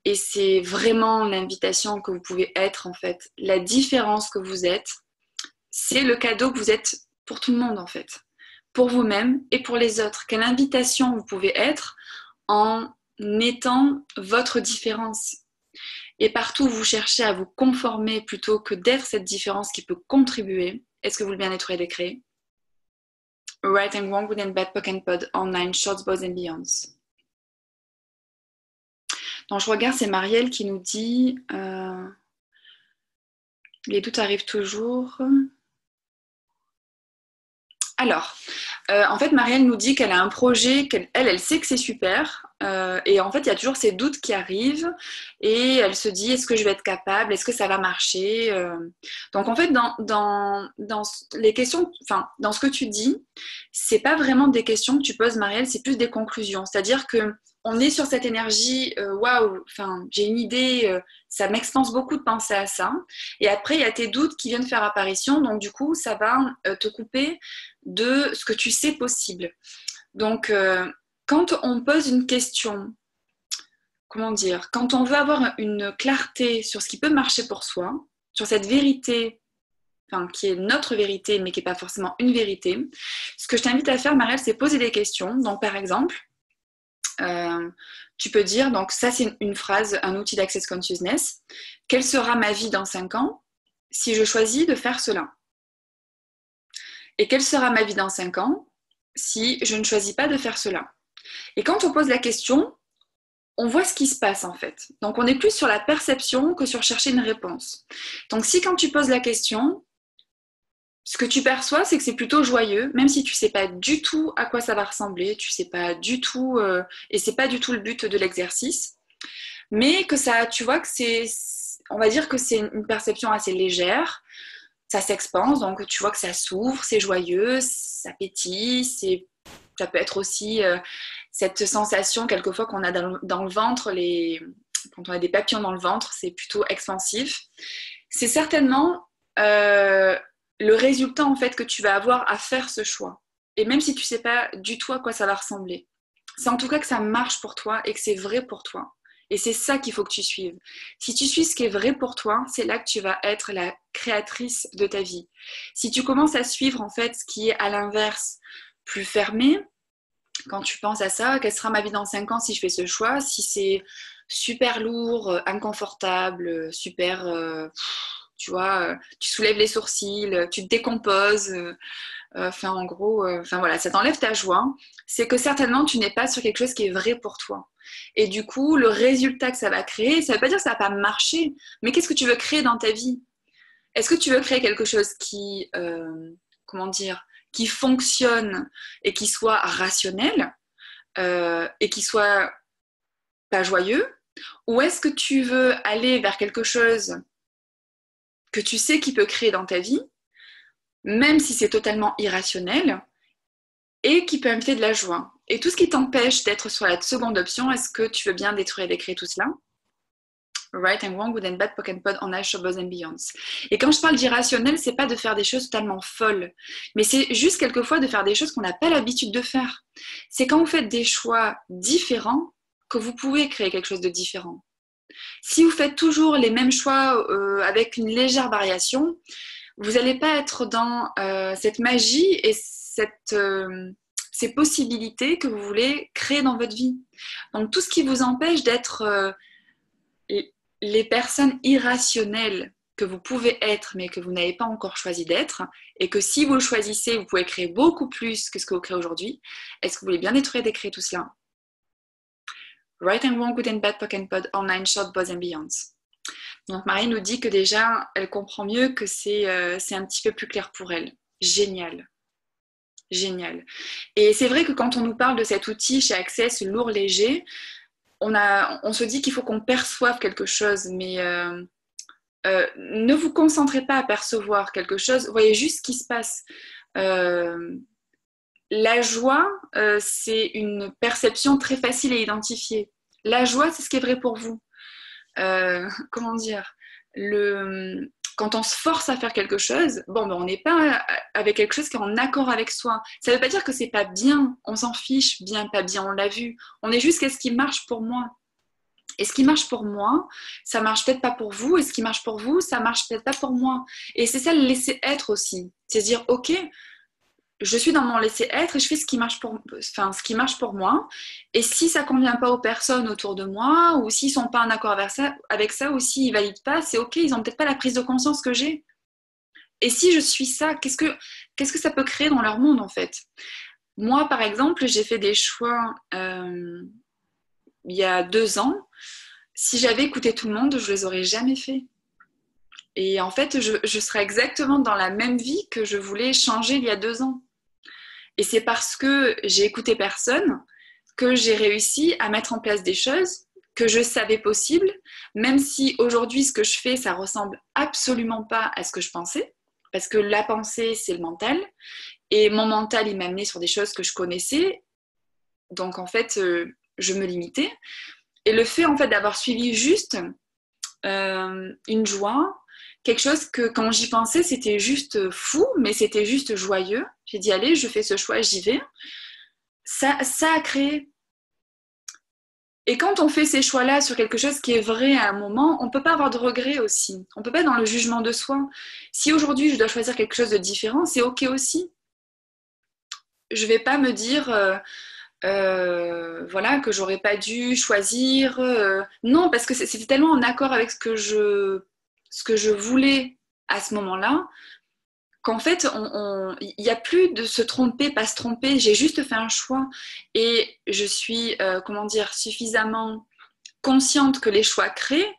Et c'est vraiment l'invitation que vous pouvez être en fait. La différence que vous êtes, c'est le cadeau que vous êtes pour tout le monde en fait. Pour vous-même et pour les autres. Quelle invitation vous pouvez être en étant votre différence. Et partout vous cherchez à vous conformer plutôt que d'être cette différence qui peut contribuer, est-ce que vous le bien-être est décret Right and Wrong, Good and Bad, Pock and Pod, Online, Shorts, Boys and Beyonds. Donc je regarde, c'est Marielle qui nous dit euh, Les doutes arrivent toujours. Alors, euh, en fait, Marielle nous dit qu'elle a un projet, qu'elle elle, sait que c'est super. Euh, et en fait, il y a toujours ces doutes qui arrivent. Et elle se dit, est-ce que je vais être capable Est-ce que ça va marcher euh, Donc, en fait, dans, dans, dans, les questions, enfin, dans ce que tu dis, c'est pas vraiment des questions que tu poses, Marielle, c'est plus des conclusions. C'est-à-dire que on est sur cette énergie, waouh, enfin, j'ai une idée, ça m'expense beaucoup de penser à ça. Et après, il y a tes doutes qui viennent faire apparition. Donc, du coup, ça va te couper de ce que tu sais possible. Donc, euh, quand on pose une question, comment dire, quand on veut avoir une clarté sur ce qui peut marcher pour soi, sur cette vérité, enfin, qui est notre vérité, mais qui n'est pas forcément une vérité, ce que je t'invite à faire, Marielle, c'est poser des questions. Donc, par exemple, euh, tu peux dire, donc ça c'est une phrase, un outil d'access consciousness, quelle sera ma vie dans 5 ans si je choisis de faire cela? Et quelle sera ma vie dans 5 ans si je ne choisis pas de faire cela? Et quand on pose la question, on voit ce qui se passe en fait. Donc on est plus sur la perception que sur chercher une réponse. Donc si quand tu poses la question, ce que tu perçois, c'est que c'est plutôt joyeux, même si tu sais pas du tout à quoi ça va ressembler, tu sais pas du tout, euh, et c'est pas du tout le but de l'exercice, mais que ça, tu vois que c'est, on va dire que c'est une perception assez légère, ça s'expanse, donc tu vois que ça s'ouvre, c'est joyeux, ça pétille, c'est, ça peut être aussi euh, cette sensation quelquefois qu'on a dans, le ventre, les, quand on a des papillons dans le ventre, c'est plutôt expansif. C'est certainement euh, le résultat en fait que tu vas avoir à faire ce choix. Et même si tu sais pas du tout à quoi ça va ressembler, c'est en tout cas que ça marche pour toi et que c'est vrai pour toi. Et c'est ça qu'il faut que tu suives. Si tu suis ce qui est vrai pour toi, c'est là que tu vas être la créatrice de ta vie. Si tu commences à suivre en fait ce qui est à l'inverse, plus fermé, quand tu penses à ça, quelle sera ma vie dans 5 ans si je fais ce choix? Si c'est super lourd, inconfortable, super, euh, tu vois, tu soulèves les sourcils, tu te décomposes, enfin en gros, enfin voilà, ça t'enlève ta joie, c'est que certainement tu n'es pas sur quelque chose qui est vrai pour toi. Et du coup, le résultat que ça va créer, ça ne veut pas dire que ça va pas marcher, mais qu'est-ce que tu veux créer dans ta vie? Est-ce que tu veux créer quelque chose qui, euh, comment dire, qui fonctionne et qui soit rationnel euh, et qui soit pas joyeux? Ou est-ce que tu veux aller vers quelque chose que tu sais qui peut créer dans ta vie, même si c'est totalement irrationnel, et qui peut inviter de la joie et tout ce qui t'empêche d'être sur la seconde option, est-ce que tu veux bien détruire et décrire tout cela? Right and wrong, good and bad, and pod, on Ash, Buzz and Beyonds. Et quand je parle d'irrationnel, c'est pas de faire des choses totalement folles, mais c'est juste quelquefois de faire des choses qu'on n'a pas l'habitude de faire. C'est quand vous faites des choix différents que vous pouvez créer quelque chose de différent. Si vous faites toujours les mêmes choix euh, avec une légère variation, vous n'allez pas être dans euh, cette magie et cette, euh, ces possibilités que vous voulez créer dans votre vie. Donc tout ce qui vous empêche d'être les personnes irrationnelles que vous pouvez être mais que vous n'avez pas encore choisi d'être et que si vous le choisissez, vous pouvez créer beaucoup plus que ce que vous créez aujourd'hui. Est-ce que vous voulez bien détruire et décréer tout cela? Right and wrong, good and bad, pock and pod, online, short, boys and beyonds. Donc Marie nous dit que déjà, elle comprend mieux que euh, c'est un petit peu plus clair pour elle. Génial. Génial. Et c'est vrai que quand on nous parle de cet outil chez Access, lourd, léger, on, se dit qu'il faut qu'on perçoive quelque chose, mais euh, euh, ne vous concentrez pas à percevoir quelque chose, voyez juste ce qui se passe. la joie, c'est une perception très facile à identifier. La joie, c'est ce qui est vrai pour vous. Euh, comment dire, quand on se force à faire quelque chose, bon, ben on n'est pas avec quelque chose qui est en accord avec soi. Ça ne veut pas dire que c'est pas bien, on s'en fiche, bien, pas bien, on l'a vu. On est juste qu'est-ce qui marche pour moi. Et ce qui marche pour moi, ça marche peut-être pas pour vous, et ce qui marche pour vous, ça marche peut-être pas pour moi. Et c'est ça le laisser être aussi. C'est dire, ok, je suis dans mon laisser être et je fais ce qui marche pour, enfin, ce qui marche pour moi. Et si ça convient pas aux personnes autour de moi, ou s'ils sont pas en accord avec ça, ou s'ils valident pas, c'est ok, ils ont peut-être pas la prise de conscience que j'ai. Et si je suis ça, qu'est-ce que, qu'est-ce que ça peut créer dans leur monde en fait? Moi, par exemple, j'ai fait des choix euh, il y a deux ans. Si j'avais écouté tout le monde, je les aurais jamais fait. Et en fait, je serais exactement dans la même vie que je voulais changer il y a deux ans. Et c'est parce que j'ai écouté personne que j'ai réussi à mettre en place des choses que je savais possibles, même si aujourd'hui ce que je fais, ça ressemble absolument pas à ce que je pensais, parce que la pensée, c'est le mental, et mon mental, il m'a amené sur des choses que je connaissais, donc en fait, euh, je me limitais. Et le fait en fait d'avoir suivi juste euh, une joie, quelque chose que quand j'y pensais, c'était juste fou, mais c'était juste joyeux. J'ai dit, allez, je fais ce choix, j'y vais. Ça, ça a créé. Et quand on fait ces choix-là sur quelque chose qui est vrai à un moment, on ne peut pas avoir de regret aussi. On ne peut pas être dans le jugement de soi. Si aujourd'hui je dois choisir quelque chose de différent, c'est OK aussi. Je ne vais pas me dire, euh, euh, voilà, que j'aurais pas dû choisir. Euh, non, parce que c'était tellement en accord avec ce que je ce que je voulais à ce moment-là, qu'en fait, il n'y a plus de se tromper, pas se tromper, j'ai juste fait un choix et je suis, euh, comment dire, suffisamment consciente que les choix créent,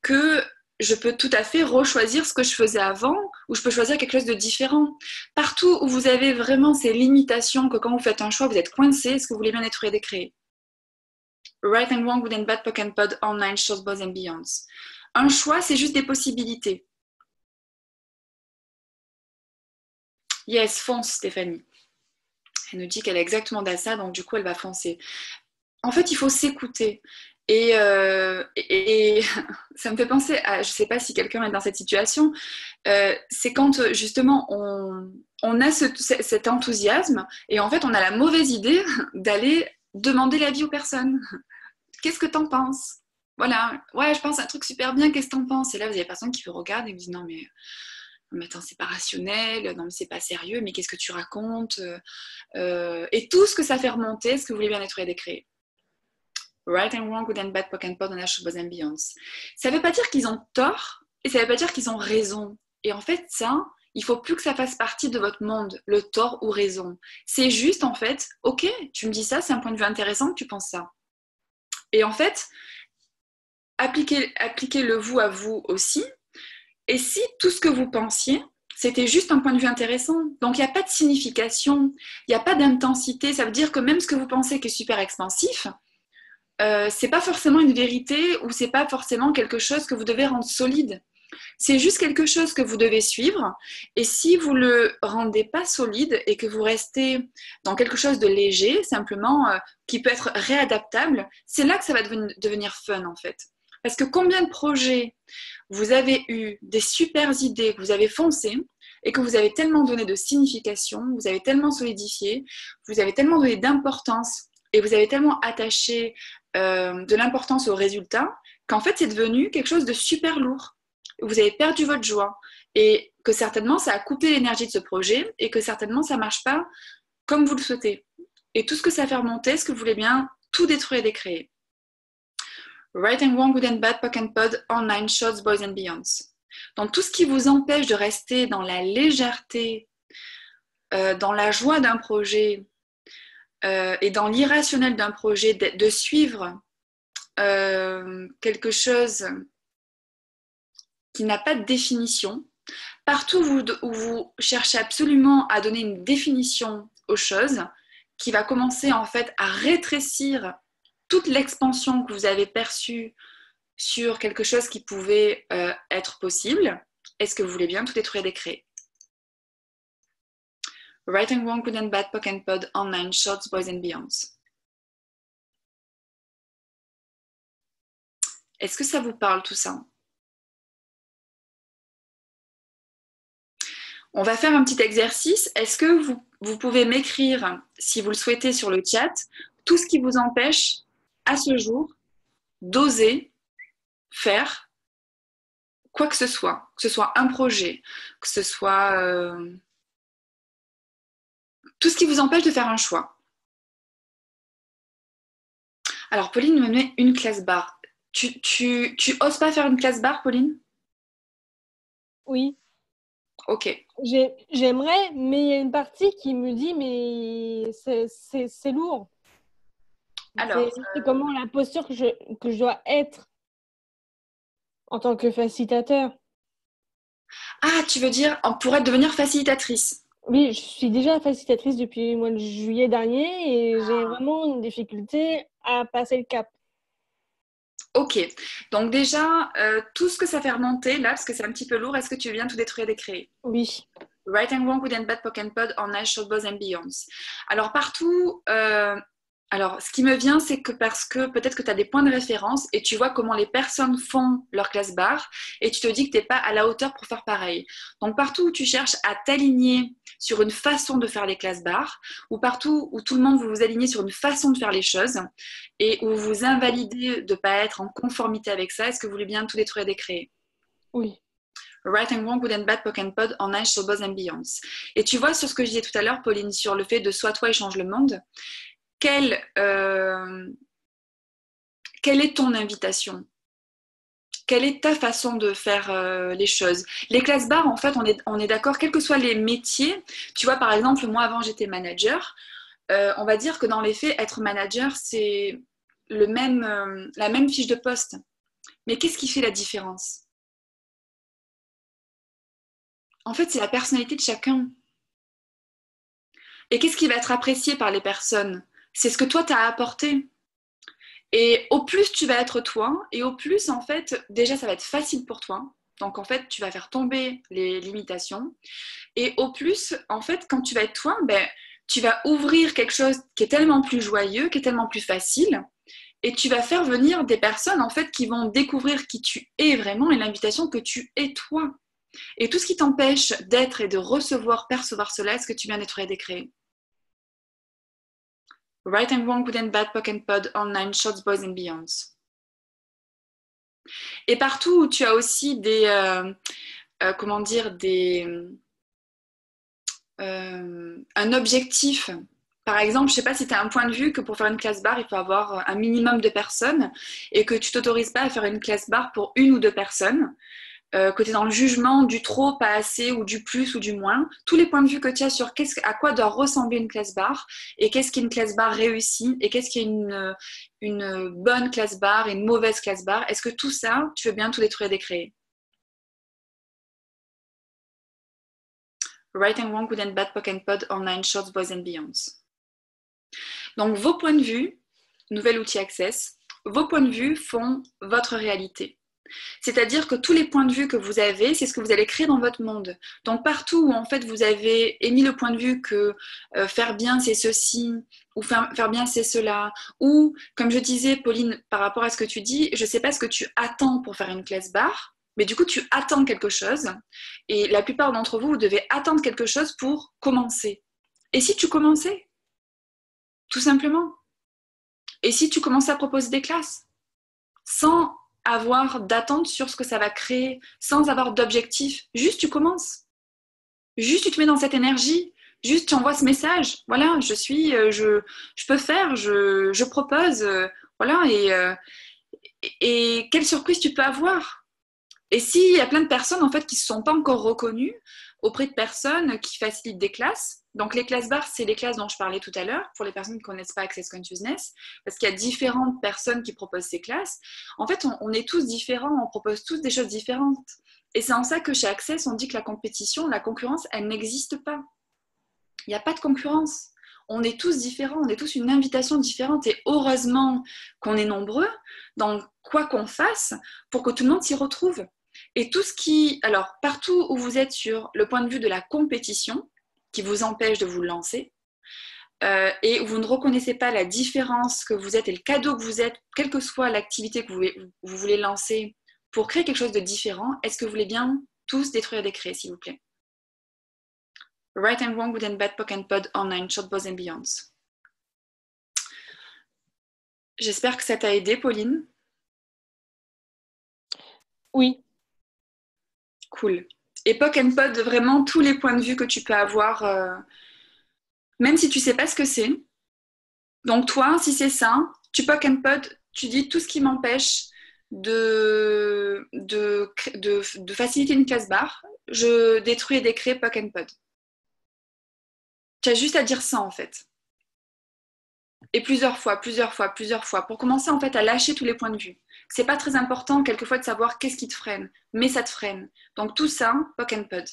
que je peux tout à fait rechoisir ce que je faisais avant ou je peux choisir quelque chose de différent. Partout où vous avez vraiment ces limitations que quand vous faites un choix, vous êtes coincé, est-ce que vous voulez bien être décréé? Right and wrong, good and bad, poke and pod, online, short, boys and beyonds. Un choix, c'est juste des possibilités. Yes, fonce, Stéphanie. Elle nous dit qu'elle est exactement ça, donc du coup, elle va foncer. En fait, il faut s'écouter. Et, euh, <laughs> ça me fait penser à, je ne sais pas si quelqu'un est dans cette situation, euh, c'est quand justement on, a cet enthousiasme et en fait on a la mauvaise idée <laughs> d'aller demander l'avis aux personnes. Qu'est-ce que tu en penses? Voilà, ouais, je pense un truc super bien, qu'est-ce que t'en penses? Et là, vous avez personne qui vous regarde et vous dit non, mais, mais attends, c'est pas rationnel, non, mais c'est pas sérieux, mais qu'est-ce que tu racontes euh, Et tout ce que ça fait remonter, ce que vous voulez bien être décréé. Right and wrong, good and bad, poke and pod, and beyond. Ça veut pas dire qu'ils ont tort et ça veut pas dire qu'ils ont raison. Et en fait, ça, il faut plus que ça fasse partie de votre monde, le tort ou raison. C'est juste, en fait, ok, tu me dis ça, c'est un point de vue intéressant que tu penses ça. Et en fait, appliquez, le vous à vous aussi. Et si tout ce que vous pensiez, c'était juste un point de vue intéressant. Donc il n'y a pas de signification, il n'y a pas d'intensité. Ça veut dire que même ce que vous pensez qui est super expansif, euh, c'est pas forcément une vérité ou c'est pas forcément quelque chose que vous devez rendre solide. C'est juste quelque chose que vous devez suivre. Et si vous le rendez pas solide et que vous restez dans quelque chose de léger, simplement euh, qui peut être réadaptable, c'est là que ça va devenir fun en fait. Parce que combien de projets vous avez eu des super idées que vous avez foncées et que vous avez tellement donné de signification, vous avez tellement solidifié, vous avez tellement donné d'importance et vous avez tellement attaché euh, de l'importance au résultat qu'en fait c'est devenu quelque chose de super lourd. Vous avez perdu votre joie et que certainement ça a coupé l'énergie de ce projet et que certainement ça ne marche pas comme vous le souhaitez. Et tout ce que ça fait remonter, ce que vous voulez bien tout détruire et décréer. Right and Wrong, Good and Bad, Pock and Pod, Online, Shots, Boys and Beyonds. Donc tout ce qui vous empêche de rester dans la légèreté, euh, dans la joie d'un projet euh, et dans l'irrationnel d'un projet, de, suivre euh, quelque chose qui n'a pas de définition, partout où vous cherchez absolument à donner une définition aux choses, qui va commencer en fait à rétrécir toute l'expansion que vous avez perçue sur quelque chose qui pouvait euh, être possible. Est-ce que vous voulez bien tout détruire des créer Right and Wrong, Good and Bad, Pock and Pod, Online, Shorts, Boys and Beyonds. Est-ce que ça vous parle tout ça? On va faire un petit exercice. Est-ce que vous pouvez m'écrire, si vous le souhaitez, sur le chat, tout ce qui vous empêche à ce jour d'oser faire quoi que ce soit, que ce soit un projet, que ce soit euh, tout ce qui vous empêche de faire un choix. Alors, Pauline me met une classe barre. Tu, tu, tu oses pas faire une classe barre, Pauline? Oui. Ok. J'aimerais, mais il y a une partie qui me dit, mais c'est lourd. Alors, c'est comment la posture que je, que je dois être en tant que facilitateur? Ah, tu veux dire, on pourrait devenir facilitatrice Oui, je suis déjà facilitatrice depuis le mois de juillet dernier et j'ai ah. vraiment une difficulté à passer le cap. Ok, donc déjà, euh, tout ce que ça fait remonter là, parce que c'est un petit peu lourd, est-ce que tu viens tout détruire et décréer? Oui. Right and Wrong, Good and Bad, Pock and Pod, On Ice, Short and Beyonds. Alors partout, euh, alors, ce qui me vient, c'est que parce que peut-être que tu as des points de référence et tu vois comment les personnes font leur classe barre et tu te dis que tu n'es pas à la hauteur pour faire pareil. Donc, partout où tu cherches à t'aligner sur une façon de faire les classes barres ou partout où tout le monde vous vous alignez sur une façon de faire les choses et où vous invalidez de ne pas être en conformité avec ça, est-ce que vous voulez bien tout détruire et décréer? Oui. Right and Wrong, Good and Bad, and Pod, En Age, So Buzz and Beyonds. Et tu vois sur ce que je disais tout à l'heure, Pauline, sur le fait de soit toi et change le monde, quelle, euh, quelle est ton invitation? Quelle est ta façon de faire euh, les choses? Les classes barres, en fait, on est, d'accord, quels que soient les métiers. Tu vois, par exemple, moi, avant, j'étais manager. Euh, on va dire que dans les faits, être manager, c'est la même fiche de poste. Mais qu'est-ce qui fait la différence? En fait, c'est la personnalité de chacun. Et qu'est-ce qui va être apprécié par les personnes? C'est ce que toi, tu as apporté. Et au plus tu vas être toi, et au plus, en fait, déjà, ça va être facile pour toi. Donc, en fait, tu vas faire tomber les limitations. Et au plus, en fait, quand tu vas être toi, ben, tu vas ouvrir quelque chose qui est tellement plus joyeux, qui est tellement plus facile. Et tu vas faire venir des personnes, en fait, qui vont découvrir qui tu es vraiment et l'invitation que tu es toi. Et tout ce qui t'empêche d'être et de recevoir, percevoir cela, est-ce que tu viens d'être et créé Right and Wrong, Good and Bad, Pock and Pod, Online, Shorts, Boys and Beyonds. Et partout où tu as aussi des, euh, euh, comment dire, des, euh, un objectif. Par exemple, je ne sais pas si tu as un point de vue que pour faire une classe barre, il faut avoir un minimum de personnes et que tu t'autorises pas à faire une classe barre pour une ou deux personnes euh, que tu es dans le jugement du trop, pas assez, ou du plus ou du moins, tous les points de vue que tu as sur à quoi doit ressembler une classe barre, et qu'est-ce qui est une classe barre réussie, et qu'est-ce qui est une, une bonne classe barre et une mauvaise classe barre, est-ce que tout ça, tu veux bien tout détruire et décréer? Right and Wrong, Good and Bad, Pock and Pod, Online, Shorts, Boys and Beyonds. Donc vos points de vue, nouvel outil Access, vos points de vue font votre réalité. C'est-à-dire que tous les points de vue que vous avez, c'est ce que vous allez créer dans votre monde. Donc partout où en fait vous avez émis le point de vue que euh, faire bien c'est ceci ou faire, bien c'est cela ou comme je disais Pauline par rapport à ce que tu dis, je ne sais pas ce que tu attends pour faire une classe barre, mais du coup tu attends quelque chose et la plupart d'entre vous vous devez attendre quelque chose pour commencer. Et si tu commençais? Tout simplement. Et si tu commençais à proposer des classes? Sans avoir d'attente sur ce que ça va créer, sans avoir d'objectif. Juste tu commences. Juste tu te mets dans cette énergie. Juste tu envoies ce message. Voilà, je suis, euh, je, peux faire, je, propose. Euh, voilà, et, euh, et quelle surprise tu peux avoir. Et s'il y a plein de personnes en fait qui ne se sont pas encore reconnues auprès de personnes qui facilitent des classes, donc les classes barres, c'est les classes dont je parlais tout à l'heure, pour les personnes qui ne connaissent pas Access Consciousness, parce qu'il y a différentes personnes qui proposent ces classes. En fait, on, on, est tous différents, on propose tous des choses différentes. Et c'est en ça que chez Access, on dit que la compétition, la concurrence, elle n'existe pas. Il n'y a pas de concurrence. On est tous différents, on est tous une invitation différente. Et heureusement qu'on est nombreux dans quoi qu'on fasse pour que tout le monde s'y retrouve. Et tout ce qui, alors partout où vous êtes sur le point de vue de la compétition, qui vous empêche de vous lancer, euh, et où vous ne reconnaissez pas la différence que vous êtes et le cadeau que vous êtes, quelle que soit l'activité que vous voulez, vous voulez lancer pour créer quelque chose de différent, est-ce que vous voulez bien tous détruire des créés, s'il vous plaît? Right and Wrong, Good and Bad, and Pod, Online, Short Bows and Beyonds. J'espère que ça t'a aidé, Pauline. Oui. Cool. Poke and Pod, vraiment tous les points de vue que tu peux avoir, euh, même si tu sais pas ce que c'est. Donc toi, si c'est ça, tu Poke and Pod, tu dis tout ce qui m'empêche de, de, faciliter une classe barre, je détruis et décrée Poke and Pod. Tu as juste à dire ça en fait. Et plusieurs fois, plusieurs fois, plusieurs fois, pour commencer en fait à lâcher tous les points de vue. C'est pas très important quelquefois de savoir qu'est-ce qui te freine, mais ça te freine. Donc tout ça, poke and pod.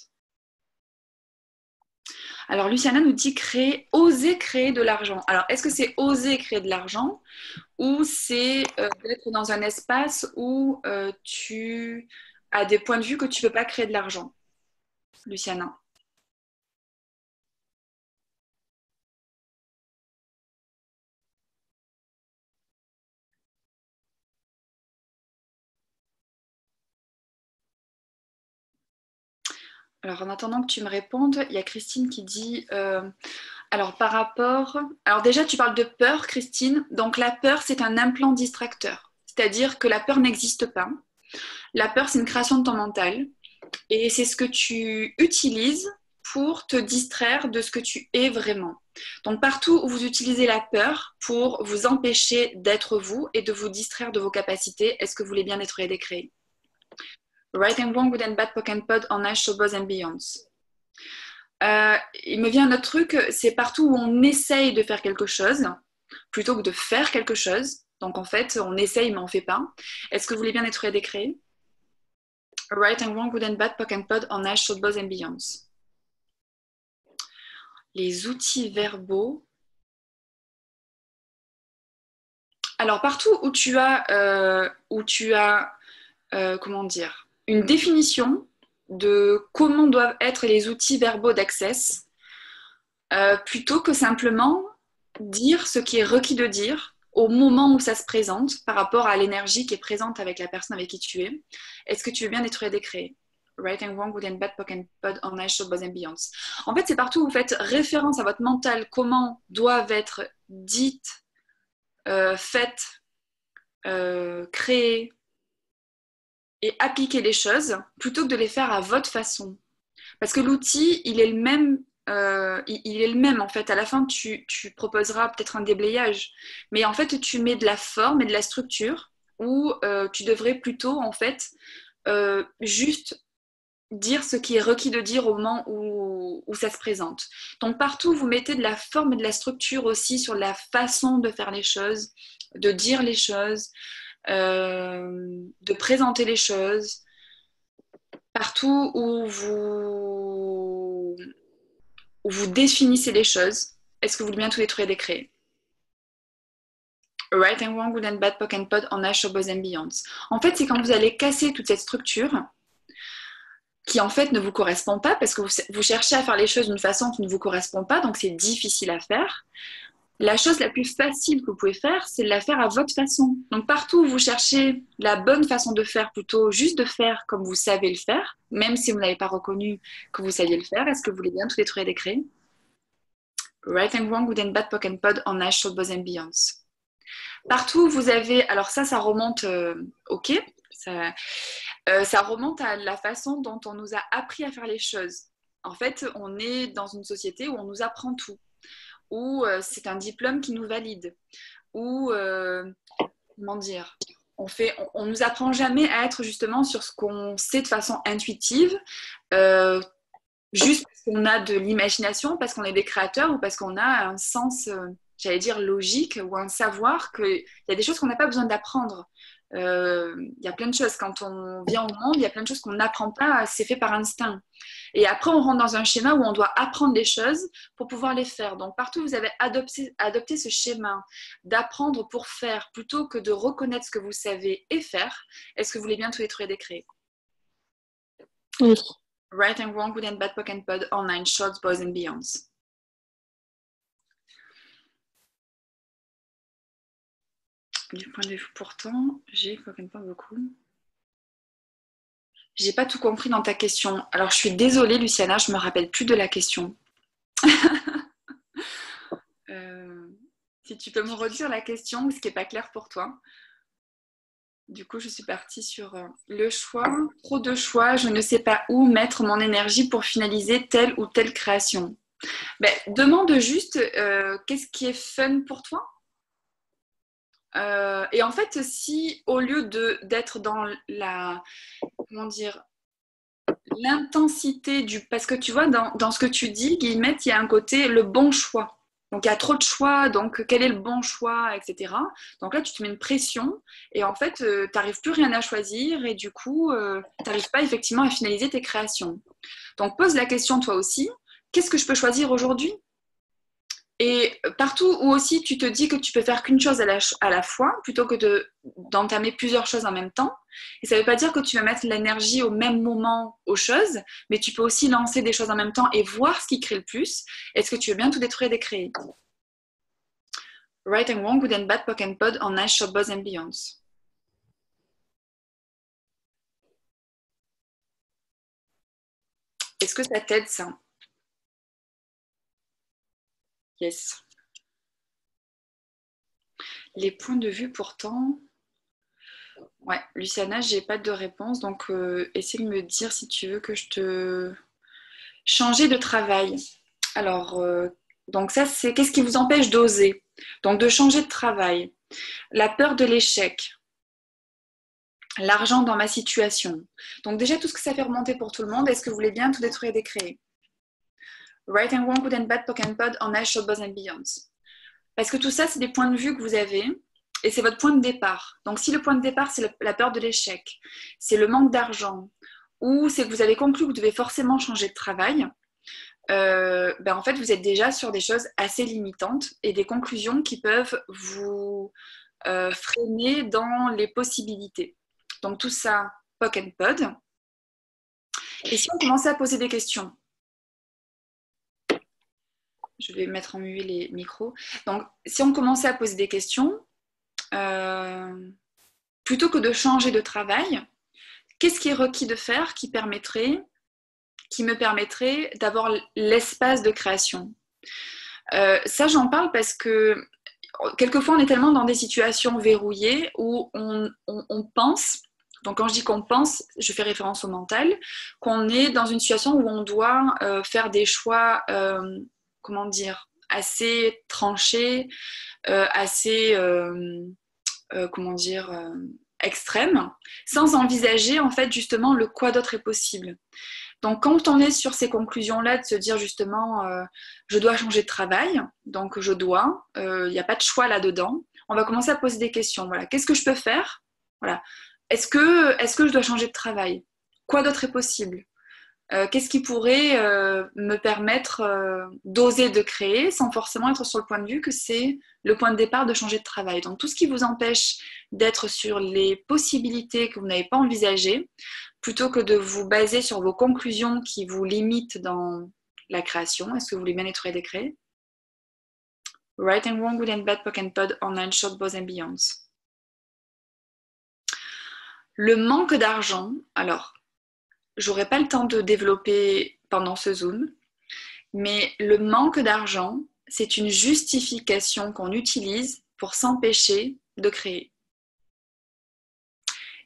Alors Luciana nous dit créer, oser créer de l'argent. Alors est-ce que c'est oser créer de l'argent ou c'est euh, d'être dans un espace où euh, tu as des points de vue que tu ne peux pas créer de l'argent Luciana? Alors, en attendant que tu me répondes, il y a Christine qui dit euh, alors par rapport. Alors, déjà, tu parles de peur, Christine. Donc, la peur, c'est un implant distracteur. C'est-à-dire que la peur n'existe pas. La peur, c'est une création de ton mental. Et c'est ce que tu utilises pour te distraire de ce que tu es vraiment. Donc partout où vous utilisez la peur pour vous empêcher d'être vous et de vous distraire de vos capacités, est-ce que vous voulez bien être créé Right and Wrong, Good and Bad, Poke and Pod, On Ice, Showboz and Beyonds. Euh, il me vient un autre truc, c'est partout où on essaye de faire quelque chose, plutôt que de faire quelque chose. Donc en fait, on essaye mais on ne fait pas. Est-ce que vous voulez bien être décréé Right and Wrong, Good and Bad, Poke and Pod, On Ice, Showboz and Beyonds. Les outils verbaux. Alors partout où tu as, euh, où tu as euh, comment dire, une définition de comment doivent être les outils verbaux d'accès, euh, plutôt que simplement dire ce qui est requis de dire au moment où ça se présente par rapport à l'énergie qui est présente avec la personne avec qui tu es. Est-ce que tu veux bien détruire des créés? Right and wrong, good and bad, poke and pod, on ice, show, and beyonds. En fait, c'est partout où vous faites référence à votre mental, comment doivent être dites, euh, faites, euh, créées, et appliquer les choses plutôt que de les faire à votre façon. Parce que l'outil, il est le même. Euh, il, est le même en fait. À la fin, tu, proposeras peut-être un déblayage, mais en fait, tu mets de la forme et de la structure où euh, tu devrais plutôt en fait euh, juste dire ce qui est requis de dire au moment où, où, ça se présente. Donc partout, vous mettez de la forme et de la structure aussi sur la façon de faire les choses, de dire les choses, de présenter les choses partout où vous, où vous définissez les choses. Est-ce que vous voulez bien tout détruire et décréer Right and wrong, good and bad, poke and pod, on Ash, Showboys and Beyonds. En fait, c'est quand vous allez casser toute cette structure qui en fait ne vous correspond pas parce que vous cherchez à faire les choses d'une façon qui ne vous correspond pas, donc c'est difficile à faire la chose la plus facile que vous pouvez faire, c'est de la faire à votre façon. Donc partout où vous cherchez la bonne façon de faire, plutôt juste de faire comme vous savez le faire, même si vous n'avez pas reconnu que vous saviez le faire, est-ce que vous voulez bien tout détruire et décréer Right and wrong, good and bad, poke and pod, on Ash, Boss and Beyonds. Partout où vous avez, alors ça, ça remonte, euh, ok, euh, ça remonte à la façon dont on nous a appris à faire les choses. En fait, on est dans une société où on nous apprend tout ou euh, c'est un diplôme qui nous valide, ou euh, comment dire, on fait, on, nous apprend jamais à être justement sur ce qu'on sait de façon intuitive, euh, juste parce qu'on a de l'imagination, parce qu'on est des créateurs ou parce qu'on a un sens, j'allais dire logique ou un savoir qu'il y a des choses qu'on n'a pas besoin d'apprendre. Euh, il y a plein de choses. Quand on vient au monde, il y a plein de choses qu'on n'apprend pas, c'est fait par instinct. Et après, on rentre dans un schéma où on doit apprendre les choses pour pouvoir les faire. Donc, partout, vous avez adopté, adopté ce schéma d'apprendre pour faire plutôt que de reconnaître ce que vous savez et faire. Est-ce que vous voulez bien tout détruire et décréer Oui. Right and wrong, good and bad, poke and pod, online, shorts, boys and beyonds. Du point de vue pourtant, j'ai pas beaucoup. J'ai pas tout compris dans ta question. Alors je suis désolée, Luciana, je me rappelle plus de la question. <laughs> Euh, si tu peux me redire la question, ce qui n'est pas clair pour toi. Du coup, je suis partie sur euh, le choix, trop de choix, je ne sais pas où mettre mon énergie pour finaliser telle ou telle création. Ben, demande juste euh, qu'est-ce qui est fun pour toi? Euh, et en fait, si au lieu d'être dans la, comment dire, l'intensité du... Parce que tu vois, dans, dans, ce que tu dis, Guillemette, il y a un côté le bon choix. Donc il y a trop de choix, donc quel est le bon choix, etc. Donc là, tu te mets une pression et en fait, euh, tu n'arrives plus rien à choisir et du coup, euh, tu n'arrives pas effectivement à finaliser tes créations. Donc pose la question toi aussi, qu'est-ce que je peux choisir aujourd'hui? Et partout où aussi tu te dis que tu peux faire qu'une chose à la, à la, fois, plutôt que d'entamer plusieurs choses en même temps. Et ça ne veut pas dire que tu vas mettre l'énergie au même moment aux choses, mais tu peux aussi lancer des choses en même temps et voir ce qui crée le plus. Est-ce que tu veux bien tout détruire et décréer? Right and wrong, good and bad, poke and pod, on nice shop, buzz and beyonds. Est-ce que ça t'aide ça? Yes. Les points de vue pourtant. Ouais, Luciana, j'ai pas de réponse, donc euh, essaie de me dire si tu veux que je te changer de travail. Alors, euh, donc ça, c'est qu'est-ce qui vous empêche d'oser? Donc de changer de travail. La peur de l'échec. L'argent dans ma situation. Donc déjà, tout ce que ça fait remonter pour tout le monde, est-ce que vous voulez bien tout détruire et décréer? Right and Wrong, Good and Bad, Poke and Pod, en Ash, Buzz and Beyonds. Parce que tout ça, c'est des points de vue que vous avez et c'est votre point de départ. Donc, si le point de départ, c'est la peur de l'échec, c'est le manque d'argent, ou c'est que vous avez conclu que vous devez forcément changer de travail, euh, ben en fait, vous êtes déjà sur des choses assez limitantes et des conclusions qui peuvent vous euh, freiner dans les possibilités. Donc, tout ça, Poke and Pod. Et si on commençait à poser des questions, je vais mettre en muet les micros. Donc, si on commençait à poser des questions, euh, plutôt que de changer de travail, qu'est-ce qui est requis de faire qui permettrait, qui me permettrait d'avoir l'espace de création? Euh, Ça, j'en parle parce que quelquefois, on est tellement dans des situations verrouillées où on, pense donc quand je dis qu'on pense, je fais référence au mental, qu'on est dans une situation où on doit euh, faire des choix comment dire, assez tranché, euh, assez, euh, euh, comment dire, extrême, sans envisager en fait justement le quoi d'autre est possible. Donc quand on est sur ces conclusions-là, de se dire justement, je dois changer de travail, donc je dois, il n'y a pas de choix là-dedans, on va commencer à poser des questions. Voilà, qu'est-ce que je peux faire? Voilà, est-ce que, est-ce que je dois changer de travail? Quoi d'autre est possible? Euh, qu'est-ce qui pourrait euh, me permettre euh, d'oser de créer sans forcément être sur le point de vue que c'est le point de départ de changer de travail? Donc tout ce qui vous empêche d'être sur les possibilités que vous n'avez pas envisagées, plutôt que de vous baser sur vos conclusions qui vous limitent dans la création. Est-ce que vous voulez bien être décret Right and wrong, good and bad, and pod, online, short, bows and beyonds. Le manque d'argent, alors j'aurais pas le temps de développer pendant ce Zoom, mais le manque d'argent, c'est une justification qu'on utilise pour s'empêcher de créer.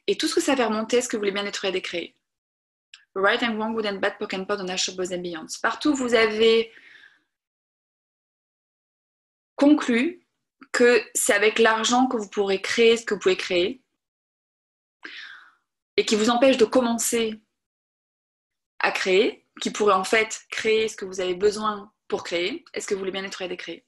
Et tout ce que ça fait remonter, est-ce que vous voulez bien être décréé Right and wrong, good and bad, poke and pod, on a and beyond. Partout, vous avez conclu que c'est avec l'argent que vous pourrez créer ce que vous pouvez créer. et qui vous empêche de commencer à créer, qui pourrait en fait créer ce que vous avez besoin pour créer, est-ce que vous voulez bien être aidé à créer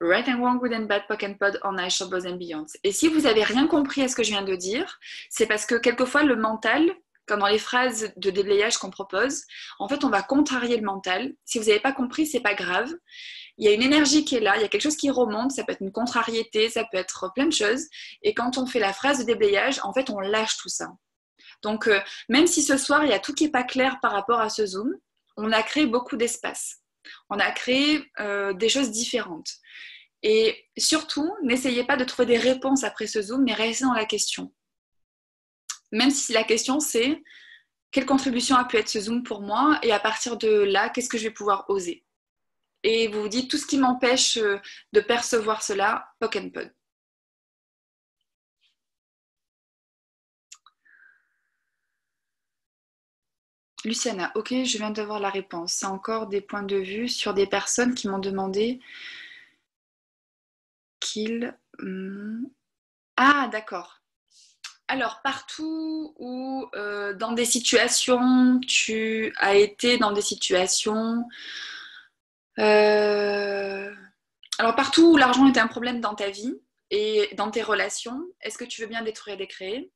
Right and wrong, good and bad, pock and pod, on I shop and beyond. Et si vous avez rien compris à ce que je viens de dire, c'est parce que quelquefois le mental, comme dans les phrases de déblayage qu'on propose, en fait on va contrarier le mental. Si vous n'avez pas compris, c'est pas grave. Il y a une énergie qui est là, il y a quelque chose qui remonte, ça peut être une contrariété, ça peut être plein de choses. Et quand on fait la phrase de déblayage, en fait on lâche tout ça. Donc euh, même si ce soir il y a tout qui n'est pas clair par rapport à ce zoom, on a créé beaucoup d'espace on a créé euh, des choses différentes. Et surtout, n'essayez pas de trouver des réponses après ce Zoom, mais restez dans la question. Même si la question c'est quelle contribution a pu être ce Zoom pour moi? Et à partir de là, qu'est-ce que je vais pouvoir oser? Et vous vous dites tout ce qui m'empêche euh, de percevoir cela, Pokémon. Luciana, ok, je viens d'avoir la réponse. C'est encore des points de vue sur des personnes qui m'ont demandé qu'ils... Ah, d'accord. Alors, partout où euh, dans des situations, tu as été dans des situations... Euh, alors, partout où l'argent était un problème dans ta vie et dans tes relations, est-ce que tu veux bien détruire et décréer?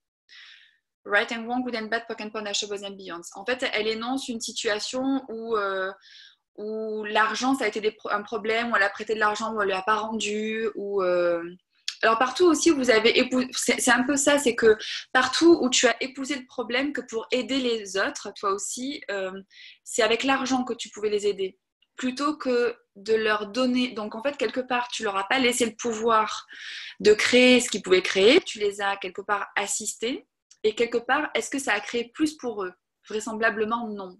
Right and Wrong, Good and Bad, Pock and Pond, and Beyond. En fait, elle énonce une situation où, euh, où l'argent, ça a été un problème, où elle a prêté de l'argent, où elle ne l'a pas rendu, ou... Euh, alors partout aussi, vous avez épousé, c'est un peu ça, c'est que partout où tu as épousé le problème, que pour aider les autres, toi aussi, euh, c'est avec l'argent que tu pouvais les aider, plutôt que de leur donner. Donc en fait, quelque part, tu leur as pas laissé le pouvoir de créer ce qu'ils pouvaient créer, tu les as quelque part assistés, et quelque part, est-ce que ça a créé plus pour eux? Vraisemblablement non.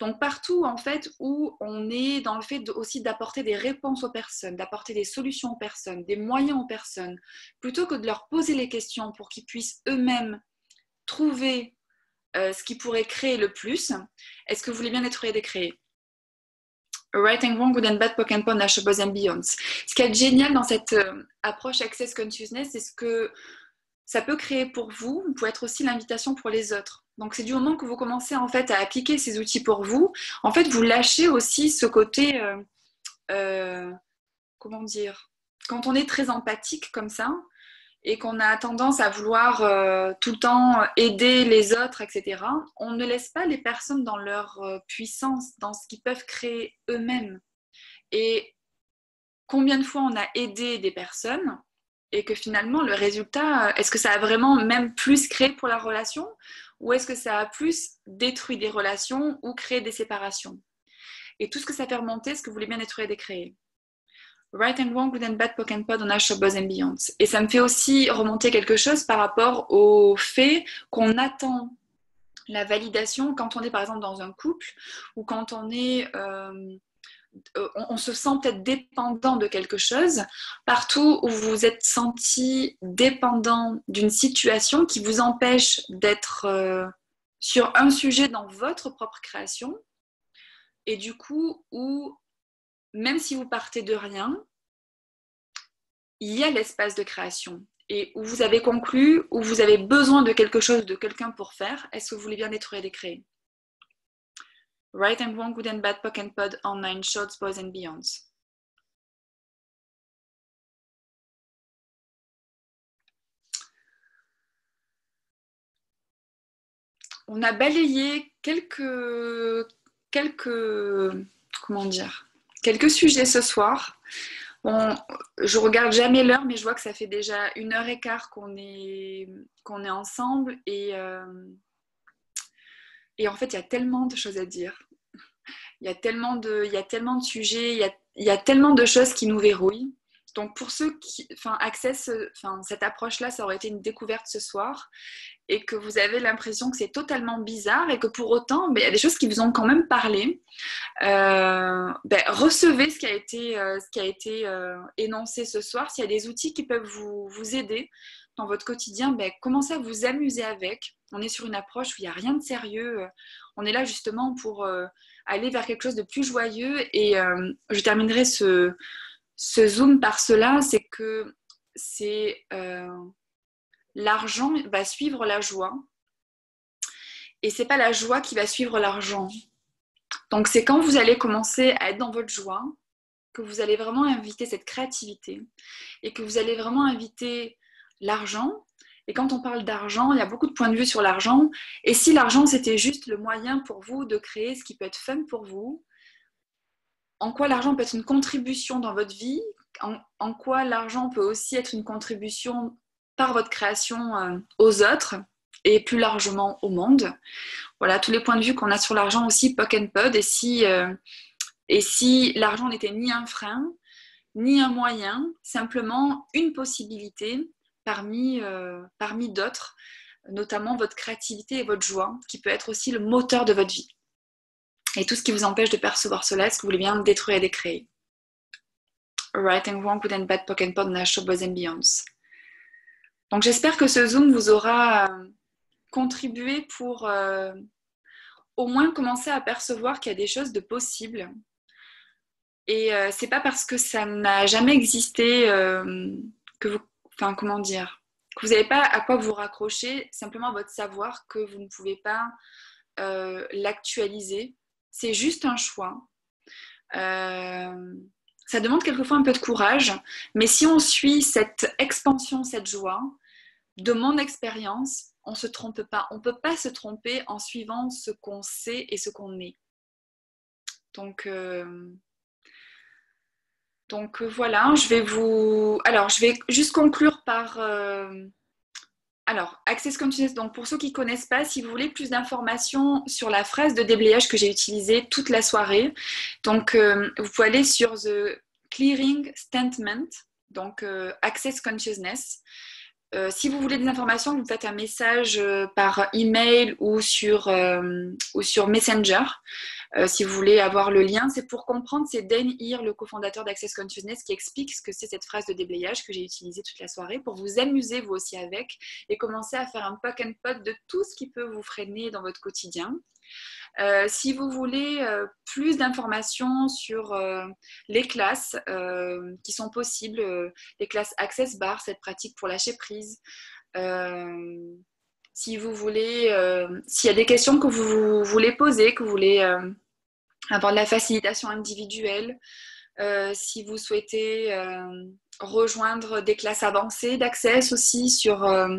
Donc partout en fait où on est dans le fait aussi d'apporter des réponses aux personnes, d'apporter des solutions aux personnes, des moyens aux personnes, plutôt que de leur poser les questions pour qu'ils puissent eux-mêmes trouver euh, ce qui pourrait créer le plus, est-ce que vous voulez bien être aidé créer? Right and wrong, good and bad, and and beyond. Ce qui est génial dans cette euh, approche Access Consciousness, c'est ce que ça peut créer pour vous, peut être aussi l'invitation pour les autres. Donc c'est du moment que vous commencez en fait à appliquer ces outils pour vous, en fait vous lâchez aussi ce côté, euh, euh, comment dire, quand on est très empathique comme ça et qu'on a tendance à vouloir euh, tout le temps aider les autres, etc., on ne laisse pas les personnes dans leur puissance, dans ce qu'ils peuvent créer eux-mêmes. Et combien de fois on a aidé des personnes et que finalement le résultat, est-ce que ça a vraiment même plus créé pour la relation ou est-ce que ça a plus détruit des relations ou créé des séparations? Et tout ce que ça fait remonter, est-ce que vous voulez bien détruire et décréer Right and wrong, good and bad, poke and pod, on a shop and beyond. Et ça me fait aussi remonter quelque chose par rapport au fait qu'on attend la validation quand on est par exemple dans un couple ou quand on est euh, euh, on, se sent peut-être dépendant de quelque chose, partout où vous vous êtes senti dépendant d'une situation qui vous empêche d'être euh, sur un sujet dans votre propre création, et du coup, où même si vous partez de rien, il y a l'espace de création. Et où vous avez conclu, où vous avez besoin de quelque chose, de quelqu'un pour faire, est-ce que vous voulez bien détruire et décréer? Right and Wrong, Good and Bad, Pock and Pod, Online, Shorts, Boys and Beyonds. On a balayé quelques, quelques, comment dire, quelques sujets ce soir. Bon, je regarde jamais l'heure, mais je vois que ça fait déjà une heure et quart qu'on est, est ensemble et, euh, et en fait, il y a tellement de choses à dire. Il y a tellement de, il y a tellement de sujets, il y a, il y a tellement de choses qui nous verrouillent. Donc pour ceux qui, enfin, Access, enfin, cette approche-là, ça aurait été une découverte ce soir, et que vous avez l'impression que c'est totalement bizarre, et que pour autant, ben, il y a des choses qui vous ont quand même parlé. Euh, ben, recevez ce qui a été, euh, ce qui a été euh, énoncé ce soir. S'il y a des outils qui peuvent vous, vous aider dans votre quotidien, ben, commencez à vous amuser avec? On est sur une approche où il n'y a rien de sérieux. On est là justement pour aller vers quelque chose de plus joyeux. Et je terminerai ce ce zoom par cela, c'est que c'est euh, l'argent va suivre la joie. Et c'est pas la joie qui va suivre l'argent. Donc c'est quand vous allez commencer à être dans votre joie que vous allez vraiment inviter cette créativité et que vous allez vraiment inviter l'argent. Et quand on parle d'argent, il y a beaucoup de points de vue sur l'argent. Et si l'argent, c'était juste le moyen pour vous de créer ce qui peut être fun pour vous, en quoi l'argent peut être une contribution dans votre vie, en, quoi l'argent peut aussi être une contribution par votre création euh, aux autres et plus largement au monde? Voilà tous les points de vue qu'on a sur l'argent aussi, pock and pod. Et si, euh, et si l'argent n'était ni un frein, ni un moyen, simplement une possibilité parmi, euh, parmi d'autres, notamment votre créativité et votre joie, qui peut être aussi le moteur de votre vie. Et tout ce qui vous empêche de percevoir cela, est-ce que vous voulez bien détruire et décréer Right and wrong, good and bad, pock and pod, and beyonds. Donc j'espère que ce Zoom vous aura euh, contribué pour euh, au moins commencer à percevoir qu'il y a des choses de possibles. Et euh, c'est pas parce que ça n'a jamais existé que vous, enfin comment dire, que vous n'avez pas à quoi vous raccrocher, simplement votre savoir que vous ne pouvez pas l'actualiser. C'est juste un choix. Ça demande quelquefois un peu de courage, mais si on suit cette expansion, cette joie, de mon expérience, on ne se trompe pas. On ne peut pas se tromper en suivant ce qu'on sait et ce qu'on est. Donc, euh, donc euh, voilà, je vais vous. Alors, je vais juste conclure par. Euh, alors, Access Consciousness, donc pour ceux qui ne connaissent pas, si vous voulez plus d'informations sur la phrase de déblayage que j'ai utilisée toute la soirée, donc euh, vous pouvez aller sur The Clearing Statement, donc Access Consciousness. Euh, si vous voulez des informations, vous faites un message par email ou sur, ou sur Messenger. Euh, si vous voulez avoir le lien, c'est pour comprendre, c'est Dan Heer, le cofondateur d'Access Consciousness, qui explique ce que c'est cette phrase de déblayage que j'ai utilisée toute la soirée pour vous amuser vous aussi avec et commencer à faire un poke and pot de tout ce qui peut vous freiner dans votre quotidien. Euh, si vous voulez euh, plus d'informations sur les classes qui sont possibles, les classes Access Bar, cette pratique pour lâcher prise, si vous voulez, s'il y a des questions que vous voulez poser, que vous voulez avoir de la facilitation individuelle. Euh, si vous souhaitez euh, rejoindre des classes avancées d'accès aussi sur... Euh,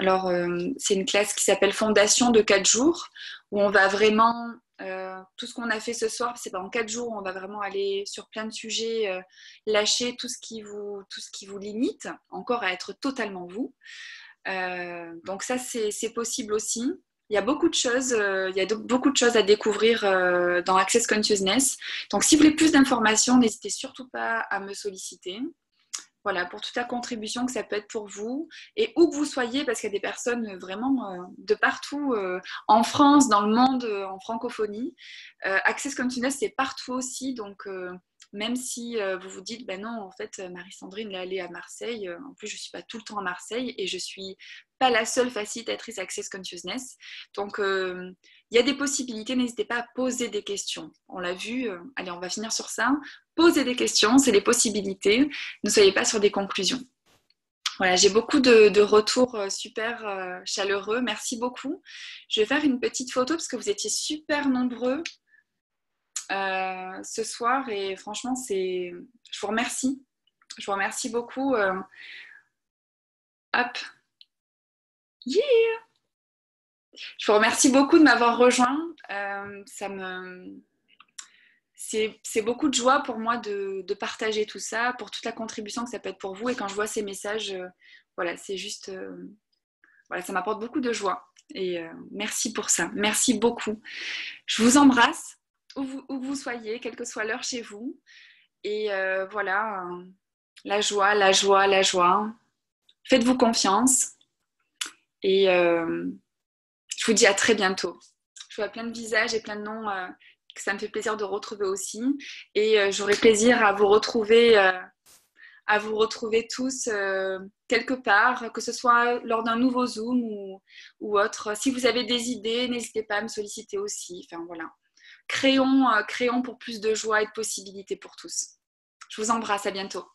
alors, c'est une classe qui s'appelle Fondation de 4 jours, où on va vraiment... tout ce qu'on a fait ce soir, c'est en 4 jours, on va vraiment aller sur plein de sujets, lâcher tout ce, qui vous, limite, encore à être totalement vous. donc ça, c'est possible aussi il y a beaucoup de choses, euh, il y a beaucoup de choses à découvrir euh, dans Access Consciousness. Donc, si vous voulez plus d'informations, n'hésitez surtout pas à me solliciter. Voilà, pour toute la contribution que ça peut être pour vous et où que vous soyez, parce qu'il y a des personnes vraiment euh, de partout, en France, dans le monde, en francophonie. Access Consciousness, c'est partout aussi, donc même si euh, vous vous dites, ben non, en fait, Marie-Sandrine, là, elle est à Marseille. Euh, en plus, je ne suis pas tout le temps à Marseille et je ne suis pas la seule facilitatrice Access Consciousness. Donc, euh, il y a des possibilités. N'hésitez pas à poser des questions. On l'a vu. allez, on va finir sur ça. Posez des questions, c'est des possibilités. Ne soyez pas sur des conclusions. Voilà, j'ai beaucoup de, retours super chaleureux. Merci beaucoup. Je vais faire une petite photo parce que vous étiez super nombreux euh, ce soir et franchement, c'est, je vous remercie. Je vous remercie beaucoup. Euh, hop. Yeah je vous remercie beaucoup de m'avoir rejoint. Euh, ça me... c'est, beaucoup de joie pour moi de, de, partager tout ça, pour toute la contribution que ça peut être pour vous. Et quand je vois ces messages, voilà, c'est juste. voilà, ça m'apporte beaucoup de joie. Et merci pour ça. Merci beaucoup. Je vous embrasse où vous, soyez, quelle que soit l'heure chez vous. Et euh, voilà, euh, la joie, la joie, la joie. Faites-vous confiance. Et euh, je vous dis à très bientôt. Je vois plein de visages et plein de noms que ça me fait plaisir de retrouver aussi. Et j'aurai plaisir à vous retrouver, à vous retrouver tous quelque part, que ce soit lors d'un nouveau Zoom ou, ou autre. Si vous avez des idées, n'hésitez pas à me solliciter aussi. Enfin voilà créons, euh, créons pour plus de joie et de possibilités pour tous. Je vous embrasse, à bientôt.